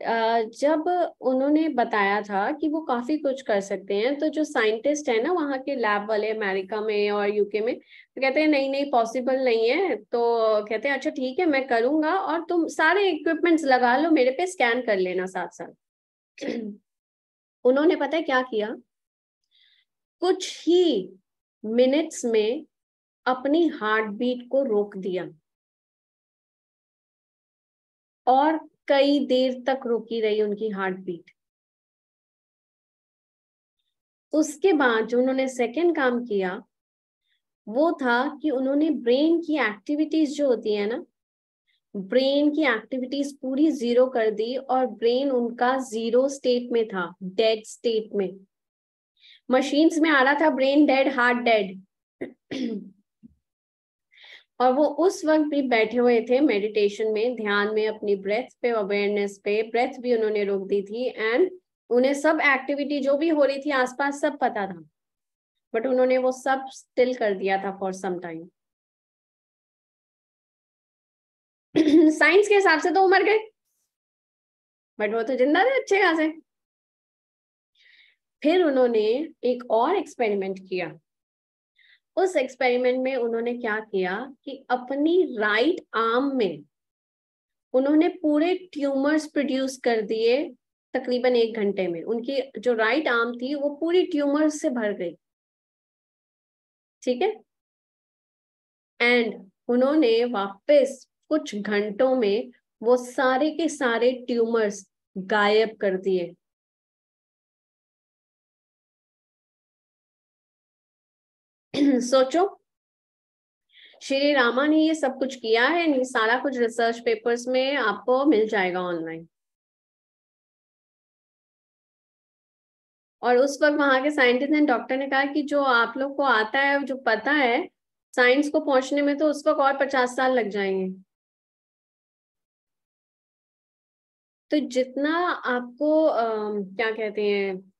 जब उन्होंने बताया था कि वो काफ़ी कुछ कर सकते हैं तो जो साइंटिस्ट है ना वहाँ के लैब वाले अमेरिका में और यूके में तो कहते हैं, नहीं नहीं, पॉसिबल नहीं है। तो कहते हैं अच्छा ठीक है, मैं करूँगा और तुम सारे इक्विपमेंट्स लगा लो, मेरे पे स्कैन कर लेना साथ साथ उन्होंने पता है क्या किया? कुछ ही मिनट्स में अपनी हार्ट बीट को रोक दिया। और कई देर तक रुकी रही उनकी हार्ट बीट उसके बाद जो उन्होंने सेकेंड काम किया, वो था कि उन्होंने ब्रेन की एक्टिविटीज़ जो होती है ना ब्रेन की एक्टिविटीज़ पूरी ज़ीरो कर दी और ब्रेन उनका ज़ीरो स्टेट में था डेड स्टेट में। मशीन्स में आ रहा था ब्रेन डेड हार्ट डेड और वो उस वक्त भी बैठे हुए थे मेडिटेशन में, ध्यान में, अपनी ब्रेथ पे अवेयरनेस पे। ब्रेथ भी उन्होंने रोक दी थी एंड उन्हें सब एक्टिविटी जो भी हो रही थी आसपास सब पता था। बट उन्होंने वो सब स्टिल कर दिया था फॉर सम टाइम साइंस के हिसाब से तो उमर गए बट वो तो ज़िंदा थे अच्छे खासे। फिर उन्होंने एक और एक्सपेरिमेंट किया। उस एक्सपेरिमेंट में उन्होंने क्या किया कि अपनी राइट आर्म में उन्होंने पूरे ट्यूमर्स प्रोड्यूस कर दिए तकरीबन एक घंटे में। उनकी जो राइट आर्म थी, वो पूरी ट्यूमर्स से भर गई। ठीक है? एंड उन्होंने वापस कुछ घंटों में वो सारे के सारे ट्यूमर्स गायब कर दिए। सोचो। श्री रामा ने ये सब कुछ किया है ये सारा कुछ रिसर्च पेपर्स में आपको मिल जाएगा ऑनलाइन और उस वक्त वहाँ के साइंटिस्ट एंड डॉक्टर ने कहा कि जो आप लोग को आता है जो पता है साइंस को पहुँचने में तो उस वक्त और पचास साल लग जाएँगे। तो जितना आपको आ, क्या कहते हैं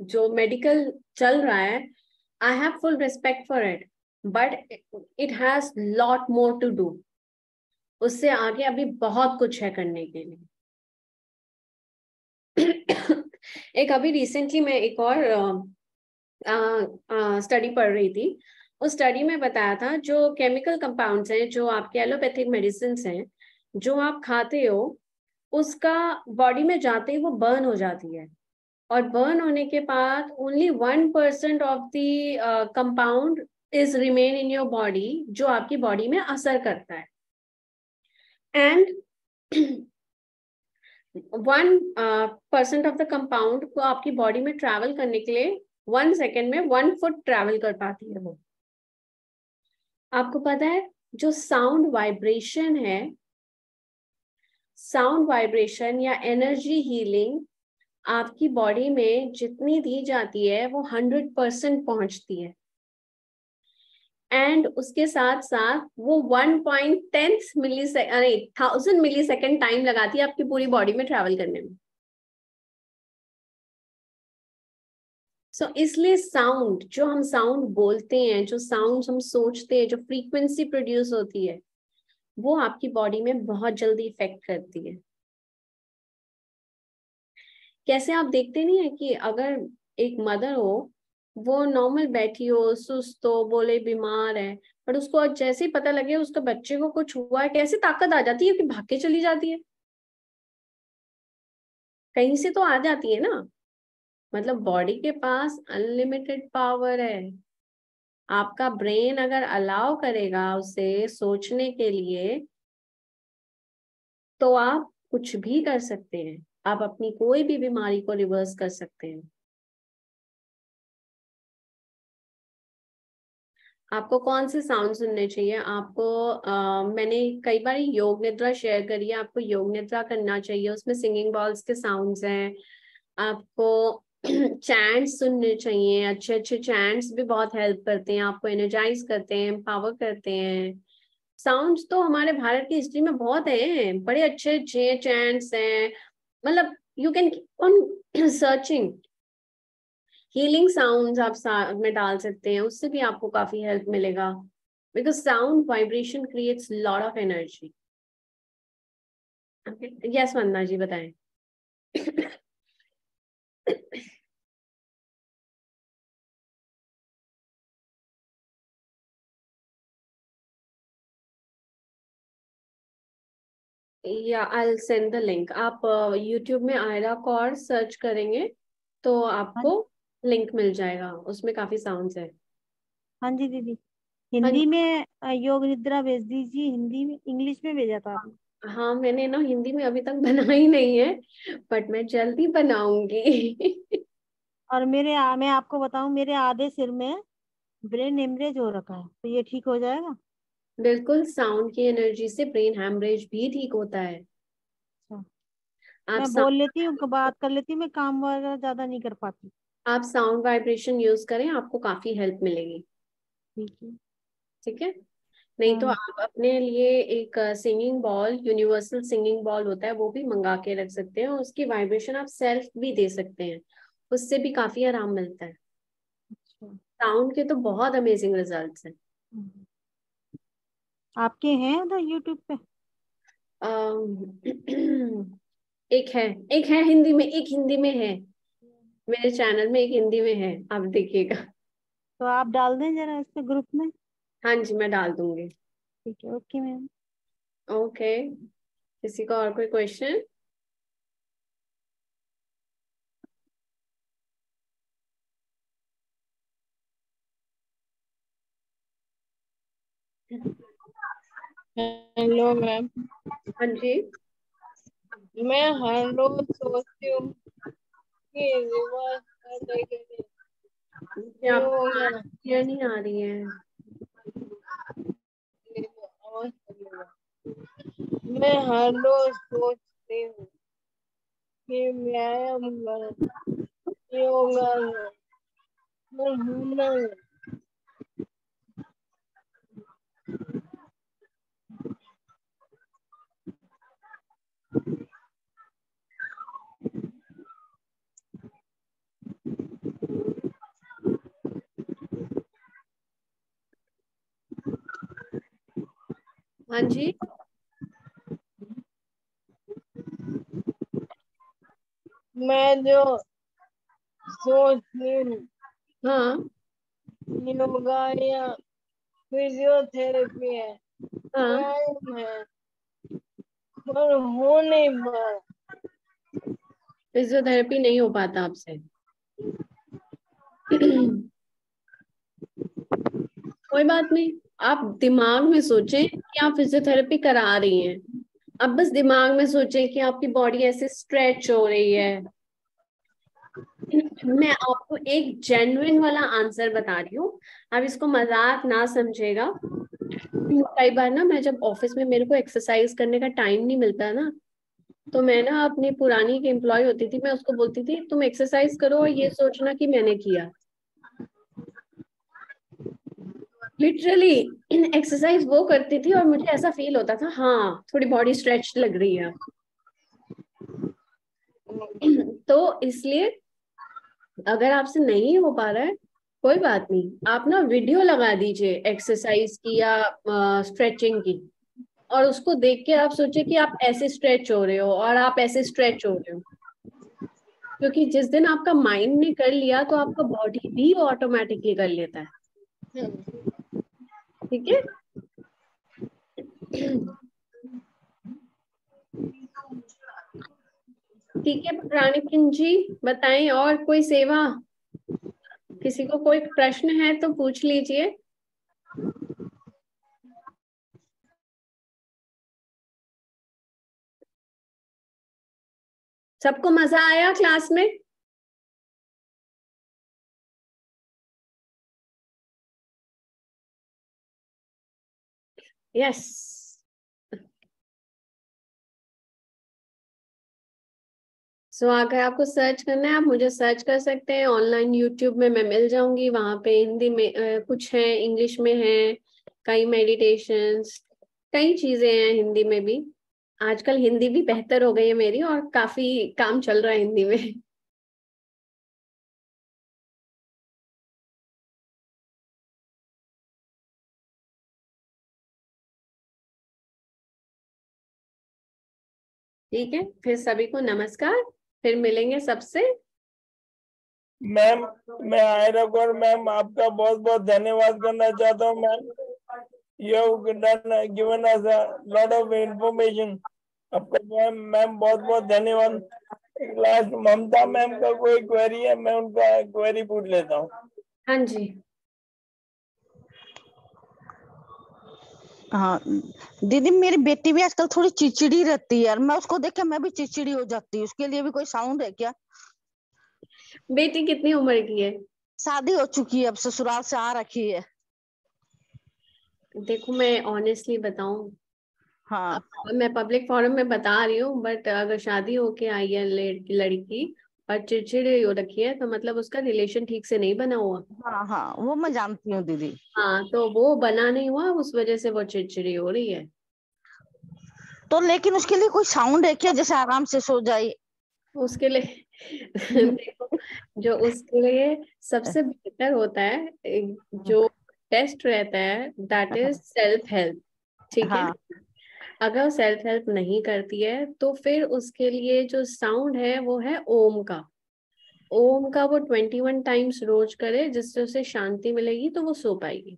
जो मेडिकल चल रहा है I have full respect for it, but it has lot more to do. उससे आगे अभी बहुत कुछ है करने के लिए। [coughs] एक अभी रिसेंटली मैं एक और स्टडी पढ़ रही थी। उस स्टडी में बताया था जो केमिकल कंपाउंड्स हैं जो आपके एलोपैथिक मेडिसिन हैं जो आप खाते हो उसका बॉडी में जाते ही वो बर्न हो जाती है। और बर्न होने के बाद only one percent of the compound is remain in your body जो आपकी बॉडी में असर करता है। And one percent of the compound को आपकी बॉडी में ट्रैवल करने के लिए वन सेकेंड में वन फुट ट्रैवल कर पाती है वो। आपको पता है, जो साउंड वाइब्रेशन है साउंड वाइब्रेशन या एनर्जी हीलिंग आपकी बॉडी में जितनी दी जाती है वो हंड्रेड परसेंट पहुँचती है। एंड उसके साथ साथ वो वन पॉइंट टेंथ मिली अरे थाउज़ेंड मिली सेकेंड टाइम लगाती है आपकी पूरी बॉडी में ट्रेवल करने में। सो so, इसलिए साउंड जो हम साउंड बोलते हैं जो साउंड हम सोचते हैं जो फ्रीक्वेंसी प्रोड्यूस होती है वो आपकी बॉडी में बहुत जल्दी इफ़ेक्ट करती है। कैसे आप देखते नहीं है कि अगर एक मदर हो, वो नॉर्मल बैठी हो, सुस्त हो, बोले बीमार है, पर उसको जैसे ही पता लगे उसके बच्चे को कुछ हुआ है, कैसे ताकत आ जाती है कि भाग के चली जाती है? कहीं से तो आ जाती है ना। मतलब बॉडी के पास अनलिमिटेड पावर है। आपका ब्रेन अगर अलाउ करेगा उसे सोचने के लिए तो आप कुछ भी कर सकते हैं। आप अपनी कोई भी बीमारी को रिवर्स कर सकते हैं। आपको कौन से साउंड सुनने चाहिए? आपको आ, मैंने कई बार योग निद्रा शेयर करी है आपको योग निद्रा करना चाहिए उसमें सिंगिंग बॉल्स के साउंड्स हैं। आपको [clears throat] चैंट्स सुनने चाहिए अच्छे अच्छे चैंट्स भी बहुत हेल्प करते हैं आपको एनर्जाइज करते हैं पावर करते हैं। साउंड्स तो हमारे भारत की हिस्ट्री में बहुत हैं बड़े अच्छे अच्छे चैंट्स हैं मतलब you can on searching healing sound आप साथ में डाल सकते हैं, उससे भी आपको काफ़ी हेल्प मिलेगा। Because sound vibration creates lot of energy yes Vandana ji बताएँ। या आई सेंड द लिंक आप यूट्यूब uh, में आयरा कॉर सर्च करेंगे तो आपको लिंक मिल जाएगा। उसमें काफ़ी साउंड्स है। हाँ जी दीदी। हिंदी में योग निद्रा भेज दीजिए। हिंदी में इंग्लिश में भेजा था हाँ मैंने ना हिंदी में अभी तक बना ही नहीं है बट मैं जल्दी बनाऊँगी। और मेरे मैं आपको बताऊँ मेरे आधे सिर में ब्रेन हेमरेज हो रखा है। तो ये ठीक हो जाएगा? बिल्कुल साउंड की एनर्जी से ब्रेन हेमरेज भी ठीक होता है अच्छा। मैं बोल लेती हूँ बात कर लेती हूँ मैं काम वगैरह ज़्यादा नहीं कर पाती आप साउंड वाइब्रेशन यूज़ करें आपको काफ़ी हेल्प मिलेगी ठीक है नहीं तो हाँ। आप अपने लिए एक singing bowl universal singing bowl होता है वो भी मंगा के रख सकते हैं उसकी वाइब्रेशन आप सेल्फ भी दे सकते हैं उससे भी काफ़ी आराम मिलता है साउंड अच्छा। के तो बहुत अमेजिंग रिजल्ट्स हैं हम्म। आपके हैं उधर यूट्यूब पे? एक है एक है हिंदी में एक हिंदी में है। मेरे चैनल में एक हिंदी में है आप देखिएगा। तो आप डाल दें जरा इसके ग्रुप में। हाँ जी मैं डाल दूँगी। ठीक है ओके मैम। ओके किसी का और कोई क्वेश्चन? Hello ma'am. हाँ जी। मैं हर रोज सोचती हूँ क्लियर नहीं आ रही है। मैं हर रोज सोचती हूँ कि व्यायाम योगा हाँ जी। मैं जो सोच हूँ हाँ। योगा या फिजियोथेरेपी है। हाँ है पर हो नहीं फिजियोथेरेपी नहीं हो पाता आपसे। कोई बात नहीं, आप दिमाग में सोचें कि आप फिजियोथेरेपी करा रही हैं। अब बस दिमाग में सोचें कि आपकी बॉडी ऐसे स्ट्रेच हो रही है। मैं आपको एक जेन्युइन वाला आंसर बता रही हूँ। आप इसको मज़ाक ना समझेगा कई बार ना मैं जब ऑफ़िस में मेरे को एक्सरसाइज करने का टाइम नहीं मिलता ना तो मैं ना अपनी पुरानी एक एम्प्लॉय होती थी, मैं उसको बोलती थी, तुम एक्सरसाइज करो और ये सोचना कि मैंने किया। लिटरली एक्सरसाइज वो करती थी और मुझे ऐसा फील होता था हाँ थोड़ी बॉडी स्ट्रेच लग रही है। तो इसलिए अगर आपसे नहीं हो पा रहा है कोई बात नहीं। आप ना वीडियो लगा दीजिए एक्सरसाइज की या स्ट्रेचिंग की। और उसको देख के आप सोचे कि आप ऐसे स्ट्रेच हो रहे हो और आप ऐसे स्ट्रेच हो रहे हो। क्योंकि जिस दिन आपका माइंड ने कर लिया तो आपका बॉडी भी ऑटोमेटिकली कर लेता है। ठीक है? ठीक है रानीकिन जी, बताएँ और कोई सेवा? किसी को कोई प्रश्न है तो पूछ लीजिए। सबको मज़ा आया क्लास में? यस सो अगर आपको सर्च करना है आप मुझे सर्च कर सकते हैं। ऑनलाइन यूट्यूब में मैं मिल जाऊँगी। वहाँ पे हिंदी में अ, कुछ है इंग्लिश में है कई मेडिटेशन कई चीज़ें हैं हिंदी में भी। आजकल हिंदी भी बेहतर हो गई है मेरी और काफ़ी काम चल रहा है हिंदी में। ठीक है फिर सभी को नमस्कार। फिर मिलेंगे सबसे। मैम मैं आयरा गौर मैम आपका बहुत बहुत धन्यवाद करना चाहता हूँ ma'am. You done given us a lot of information आपका मैम मैम बहुत बहुत धन्यवाद। लास्ट ममता मैम का कोई क्वेरी है मैं उनका क्वेरी पूछ लेता हूँ। हाँ जी। हाँ दीदी मेरी बेटी भी आजकल थोड़ी चिड़चिड़ी रहती है यार। मैं उसको देख के मैं भी चिड़चिड़ी हो जाती हूँ। उसके लिए भी कोई साउंड है क्या? बेटी कितनी उम्र की है? शादी हो चुकी है अब ससुराल से आ रखी है। देखो मैं ऑनेस्टली बताऊँ। हाँ। मैं पब्लिक फोरम में बता रही हूँ बट अगर शादी होके आई है लड़की लड़की और चिड़चिड़ी हो रखी है तो मतलब उसका रिलेशन ठीक से नहीं बना हुआ। हाँ हाँ वो मैं जानती हूँ दीदी। हाँ तो वो बना नहीं हुआ उस वजह से वो चिड़चिड़ी हो रही है। तो लेकिन उसके लिए कोई साउंड है क्या जैसे आराम से सो जाए उसके लिए [laughs] देखो जो उसके लिए सबसे बेहतर होता है जो टेस्ट रहता है दैट इज़ सेल्फ हेल्प ठीक है? हाँ। अगर सेल्फ हेल्प नहीं करती है तो फिर उसके लिए जो साउंड है वो है ओम का। ओम का वो ट्वेंटी वन टाइम्स रोज करे जिससे उसे शांति मिलेगी तो वो सो पाएगी।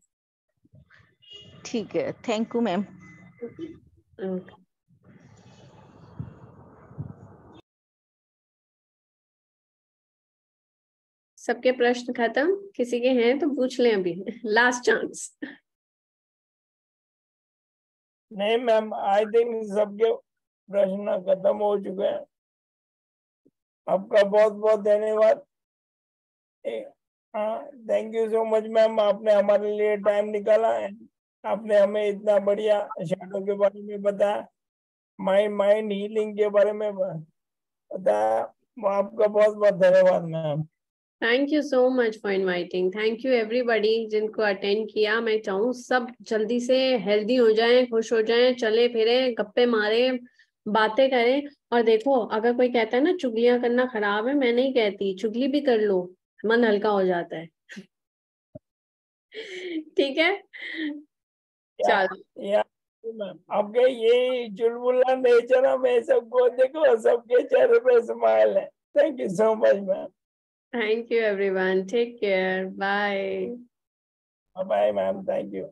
ठीक है थैंक यू मैम सबके प्रश्न खत्म? किसी के हैं तो पूछ लें अभी। लास्ट चांस नहीं मैम आई थिंक सबके प्रश्न खत्म हो चुके हैं। आपका बहुत बहुत धन्यवाद thank you so much ma'am, आपने हमारे लिए टाइम निकाला है आपने हमें इतना बढ़िया शैडो के बारे में बताया। माइंड माइंड हीलिंग के बारे में बताया। आपका बहुत बहुत धन्यवाद ma'am. Thank you so much for inviting thank you everybody जिनको अटेंड किया। मैं चाहूँ सब जल्दी से हेल्दी हो जाएँ खुश हो जाएँ चले फिरे गप्पे मारे बातें करें। और देखो अगर कोई कहता है ना चुगलियाँ करना खराब है मैं नहीं कहती। चुगली भी कर लो मन हल्का हो जाता है। [laughs] ठीक है? चलो। मैम ये चुलबुला नेचर हमें सबको देखो सबके चेहरे पे स्माइल है। Thank you so much ma'am Thank you, everyone. Take care. Bye. Bye, bye ma'am. Thank you.